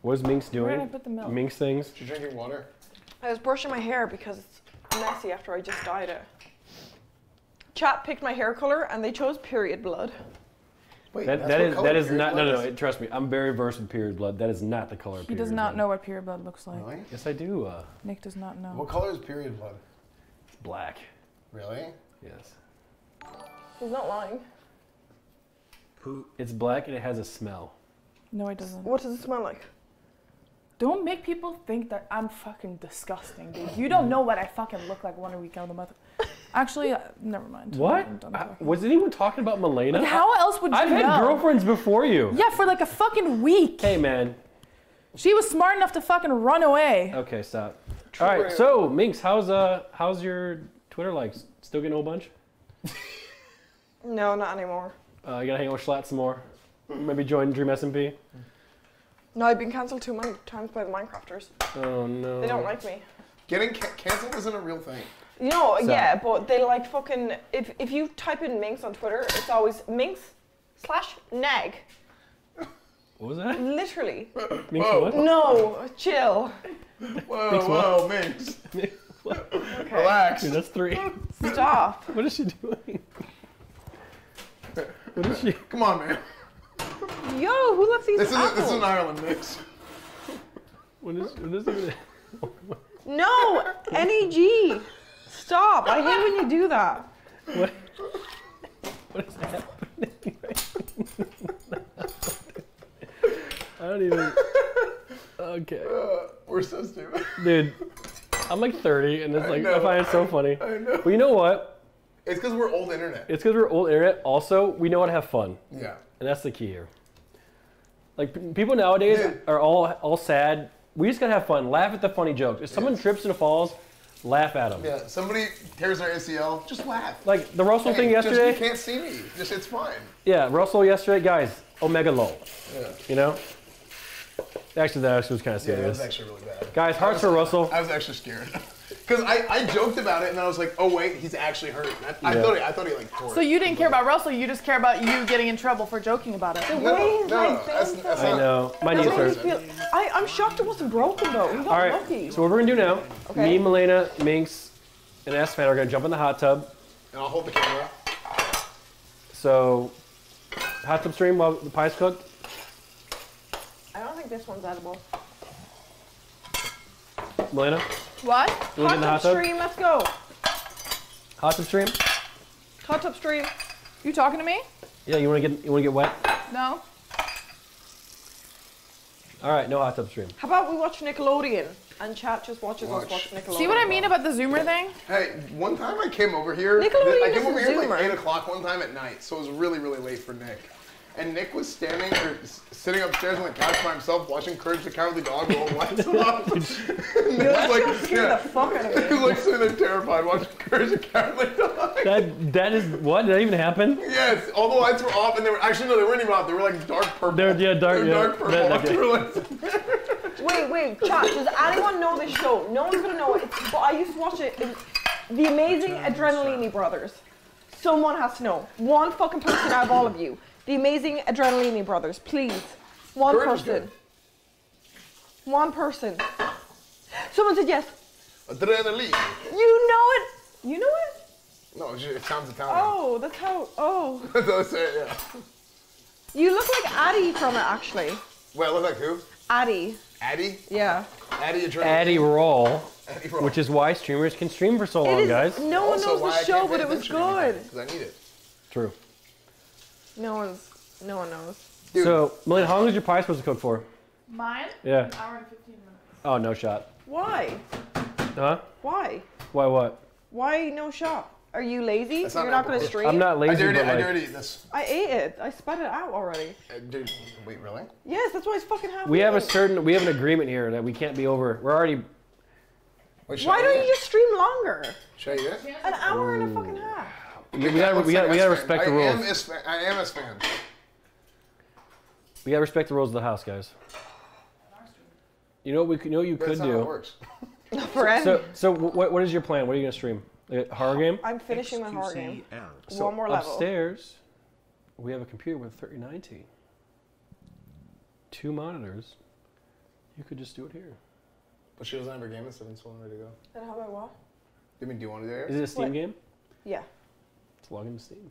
What is Minx Where did I doing? put the milk? Minx things. You're drinking water. I was brushing my hair because it's messy after I just dyed it. Chat picked my hair color and they chose period blood. Wait, That, that's that what is color that is not no blood no, no trust me I'm very versed in period blood that is not the color of He does not blood. know what period blood looks like. Really? yes I do uh, Nick does not know. What color is period blood? it's black Really? yes He's not lying. Poo. it's black and it has a smell No, it doesn't. What does it smell like? Don't make people think that I'm fucking disgusting, dude. You don't know what I fucking look like one week out of the month. Actually, uh, never mind. what I'm done I- talking. was anyone talking about Malena Like, how else would you I've had know? girlfriends before you Yeah, for like a fucking week. hey man She was smart enough to fucking run away. okay stop all right so Minx how's uh how's your Twitter likes still getting a whole bunch No, not anymore. uh, you gotta hang out with Schlatt some more maybe join Dream SMP No, I've been cancelled too many times by the Minecrafters. oh no They don't like me. Getting ca- canceled isn't a real thing. You know, So- yeah, but they like fucking. If if you type in Minx on Twitter, it's always Minx slash nag. What was that? Literally. Minx Whoa. what? No, chill. Whoa, Thanks, whoa, Minx. Okay. Relax. Dude, that's three. Stop. What is she doing? What is she? Come on, man. Yo, who left these This isn't apples? this isn't Ireland, Minx. What is, what is even? No, NEG. Stop. I hate when you do that. What? What is happening? I don't even. Okay, Uh, we're so stupid. dude. I'm like 30, and it's like I, know. find it so funny. I know. But you know what? It's because we're old internet. It's because we're old internet. Also, we know how to have fun, Yeah. and that's the key here. Like p- people nowadays Yeah. are all all sad. We just gotta have fun. Laugh at the funny jokes. If someone trips and falls, laugh at them. Yeah. Somebody tears their ACL, just laugh. Like the Russell thing Hey, just- yesterday. you can't see me. Just it's fine. Yeah, Russell yesterday, guys. Omega low. Yeah. You know. Actually, that actually was kind of Yeah, that serious. was actually really bad. Guys, hearts for Russell. I was actually scared. Because I, I joked about it and then I was like, oh wait, he's actually hurt. And I, I Yeah. thought he, I thought he like tore So it. you didn't care about Russell, you just care about you getting in trouble for joking about it. The No, way no, leg no, that's, that's I not. know. My That knees hurt. I, I'm shocked it wasn't broken though. He got All right. lucky. So what we're gonna do now? Okay. Me, Malena, Minx, and Esfand are gonna jump in the hot tub. And I'll hold the camera. So, hot tub stream while the pie's cooked. I don't think this one's edible. Malena, What? you wanna get in the hot tub tub? stream, let's go. Hot tub stream. Hot tub stream. You talking to me? Yeah, you wanna get you wanna get wet? No. All right, no hot tub stream. How about we watch Nickelodeon and chat just watches us Watch. watch Nickelodeon? See what I mean about the zoomer thing? Hey, one time I came over here. Nickelodeon I came is over a here at Zoomer. like 8 o'clock one time at night, so it was really, really late for Nick. And Nick was standing or sitting upstairs on the couch by himself watching Courage the Cowardly Dog with all the lights off. and Nick was like, Scare the fuck out of he me. was like sitting there terrified watching Courage the Cowardly Dog. That that is what? Did that even happen? Yes, all the lights were off, and they were actually no, they weren't even off. They were like dark purple. They're- yeah, dark- They were yeah, dark purple. that- okay. Were like- Wait, wait, chat. Does anyone know this show? No one's gonna know it. It's, but I used to watch it. It's the Amazing Adrenalini Brothers. Someone has to know. One fucking person out of all of you. The Amazing Adrenalini Brothers, please. One Courage person. One person. Someone said yes. Adrenaline. You know it. You know it? No, it just- it sounds Italian. Oh, that's how. Oh, That's it, yeah. you look like Addy from it, actually. Wait, look like who? Addy. Addy? Yeah. Addie Adrenaline. Addy roll, Addie Roll. which is why streamers can stream for so It long, is. guys. No one Also knows the I show, but it was good. to anything, good. 'cause I need it. True. No one's. No one knows. Dude. So, Malena, how long is your pie supposed to cook for? Mine? Yeah. hour and 15 minutes. Oh, no shot. Why? Huh? Why? Why what? Why no shot? Are you lazy? That's You're not not gonna stream? I'm not I lazy, dared, but it, I like, dared eat this. I ate it. I spat it out already. Uh, dude, wait, really? Yes, that's why it's fucking happening. we have a certain, we have an agreement here that we can't be over. We're already. Wait, Why I don't you just stream longer? Should I eat it? An hour and a fucking half. We, we gotta, we gotta, we gotta respect the I Am rules. is, I am a fan. We gotta respect the rules of the house, guys. You know what we could, you know what you But could that's not how it do. works. Friend. So, so what, what is your plan? What are you gonna stream? A horror game? I'm finishing my horror game. XQCL. So One more level. Upstairs, we have a computer with 3090. Two monitors. You could just do it here. But she doesn't have her game and stuff, and so I'm ready to go. Then how about what? I mean, do you want to do it? Is it a Steam What? game? Yeah. Let's log into Steam.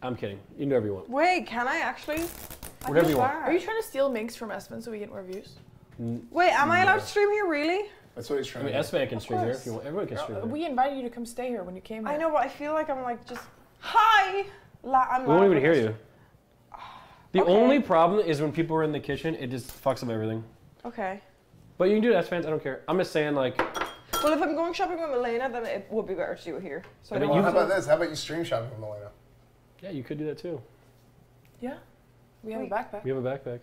I'm kidding. You can do whatever you want. Wait, can I actually? I Whatever can you want. try. Are you trying to steal Minx from Esfand so we get more views? Wait, am I allowed to stream here? Really? That's what he's I trying mean, to. Esfand can stream here if you want. Everyone can stream here. We invited you to come stay here when you came here. I know, but I feel like I'm like just hi. La- I'm We won't loud even with hear this. you. The Okay. only problem is when people are in the kitchen, it just fucks up everything. Okay. But you can do it as fans. I don't care. I'm just saying, like, Well, if I'm going shopping with Elena, then it would be better to do it here. So I I mean, don't you- How about this? How about you stream shopping with Malena? yeah, you could do that too. Yeah. We have Wait. a backpack. We have a backpack.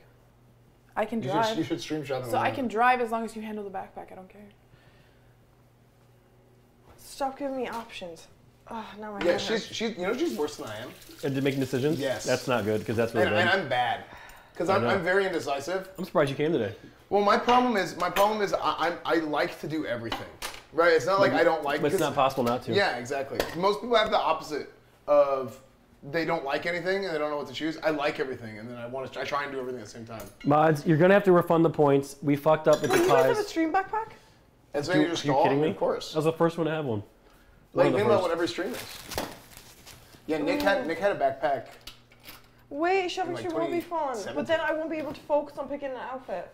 I can You drive. should, you should stream shopping So with I Malena. can drive as long as you handle the backpack. I don't care. Stop giving me options. Oh, now I Yeah, hate her. she's, she's, you know, she's worse than I am. And to making decisions? Yes. That's not good because that's really And, and bad. I'm bad. Because I I'm, know. I'm very indecisive. I'm surprised you came today. Well, my problem is, my problem is I, I'm, I like to do everything. Right? It's not like I don't like But it's not possible not to. Yeah, exactly. Most people have the opposite of they don't like anything and they don't know what to choose. I like everything, and then I want to. I try and do everything at the same time. Mods, you're gonna have to refund the points. We fucked up with Wait, the you guys have a stream backpack? And so You- you just you stall. kidding me? Of course. I was the first one to have one. Like One of the think about first. what every stream is. Yeah, Nick had Nick had a backpack. Wait, shopping Like stream will be fun, but then I won't be able to focus on picking an outfit.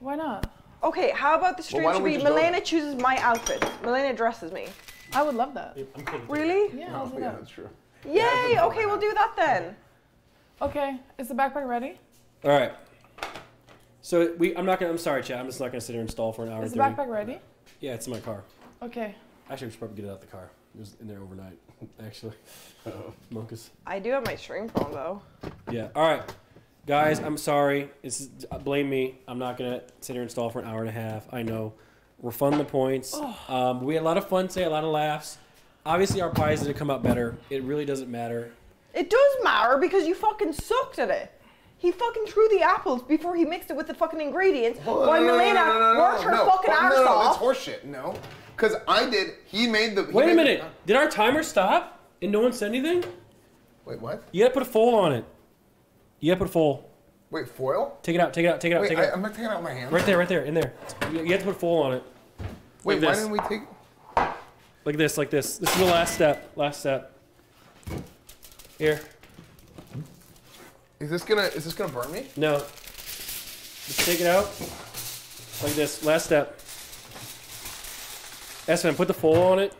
Why not? Okay, how about the stream why should don't be Malena chooses my outfit. Malena dresses me. I would love that. I'm kidding. Really? Yeah, I'll Oh, yeah, that's true. Yay! Okay, we'll do that then. Okay, is the backpack ready? All right. So we, I'm not gonna. I'm sorry, chat. I'm just not gonna sit here and stall for an hour Is the thirty. backpack ready? Yeah, it's in my car. Okay. Actually, we should probably get it out of the car. It was in there overnight. Actually, oh Monkus. I do have my stream phone though. Yeah. All right, guys. I'm sorry. It's blame me. I'm not gonna sit here and stall for an hour and a half. I know. Refund the points. Um, we had a lot of fun today. A lot of laughs. Obviously, our pies didn't come out better. It really doesn't matter. It does matter because you fucking sucked at it. He fucking threw the apples before he mixed it with the fucking ingredients. Hold on, while no, no, no, Malena no, no, no, worked her no, fucking no, arse no, no, off. That's horseshit. No, because I did. He made the. he Wait a made the- minute. Did our timer stop and no one said anything? Wait, what? You gotta put a foil on it. You gotta put foil. Wait, foil? Take it out. Take it out. Take it out. Wait, take it I, out. I'm not taking it out my hand. Right there. Right there. In there. You you have to put foil on it. Wait, like why didn't we take? Like this. Like this. This is the last step. Last step. Here. Is this gonna? Is this gonna burn me? No. Just take it out. Like this. Last step. Esfand, put the foil on it.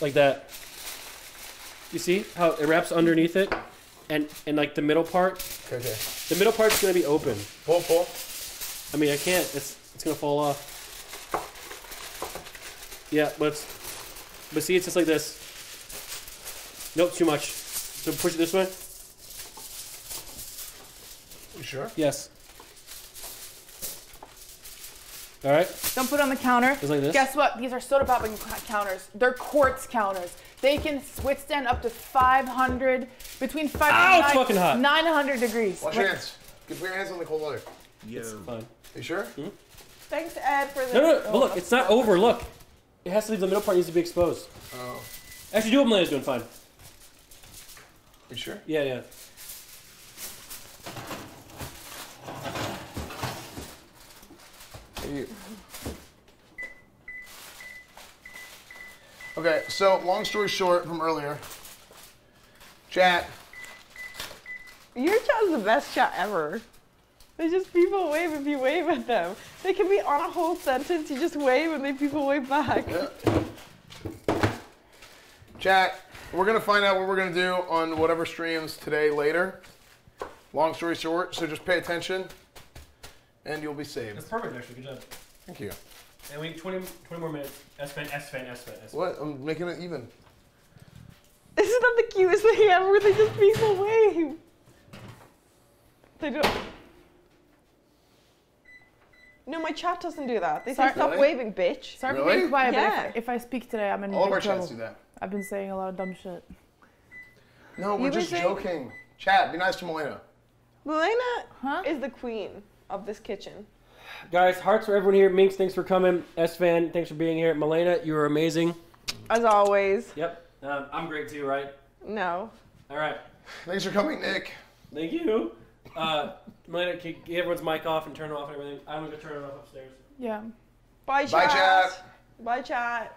Like that. You see how it wraps underneath it? And and like the middle part, Okay, okay. the middle part's gonna be open. Pull, pull. I mean, I can't. It's it's gonna fall off. Yeah, but it's, but see, it's just like this. Nope, too much. So push it this way. You sure? Yes. All right. Don't put it on the counter. Just like this? Guess what? These are Sodapoppin counters. They're quartz counters. They can withstand up to 500, between 500 Ow, it's and fucking hot. 900 degrees. Wash your hands. Get your hands on the cold water. Yo. Fine. You sure? Hmm? Thanks, Ed, for the. No, no, but oh, look, it's not over. Look, it has to leave. The middle part needs to be exposed. Oh. Actually, do what Malena's doing. Fine. You sure? Yeah, yeah. You- Okay, so long story short from earlier, chat. Your chat is the best chat ever. They just people wave if you wave at them. They can be on a whole sentence, you just wave and they people wave back. Yeah. Chat, we're gonna find out what we're gonna do on whatever streams today later. Long story short, so just pay attention and you'll be saved. That's perfect, actually. Good job. Thank you. And we need 20, 20 more minutes. Esfand, S fan, Esfand, S What? I'm making it even. This Isn't that the cutest thing ever? They just people wave. They don't. No, my chat doesn't do that. They say stop Really? waving, bitch. Sorry for Really? being quiet, Yeah. but if, if I speak today, I'm in All of big our trouble. chats do that. I've been saying a lot of dumb shit. No, we're You've been just saying- joking. Chat, be nice to Malena. Malena Huh? is the queen of this kitchen. Guys, hearts for everyone here. Minx, thanks for coming. Esfand, thanks for being here. Malena, you were amazing. As always. Yep. Um, I'm great too, right? No. All right. Thanks for coming, Nick. Thank you. Uh, Malena, can you get everyone's mic off and turn it off and everything? I'm gonna turn it off upstairs. Yeah. Bye, chat. Bye, chat. Bye, chat.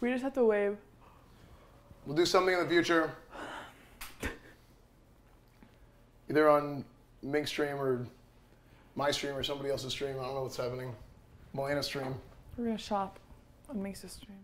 We just have to wave. We'll do something in the future. Either on Mink stream or my stream or somebody else's stream. I don't know what's happening. Malena's stream. We're gonna shop on Mix's stream.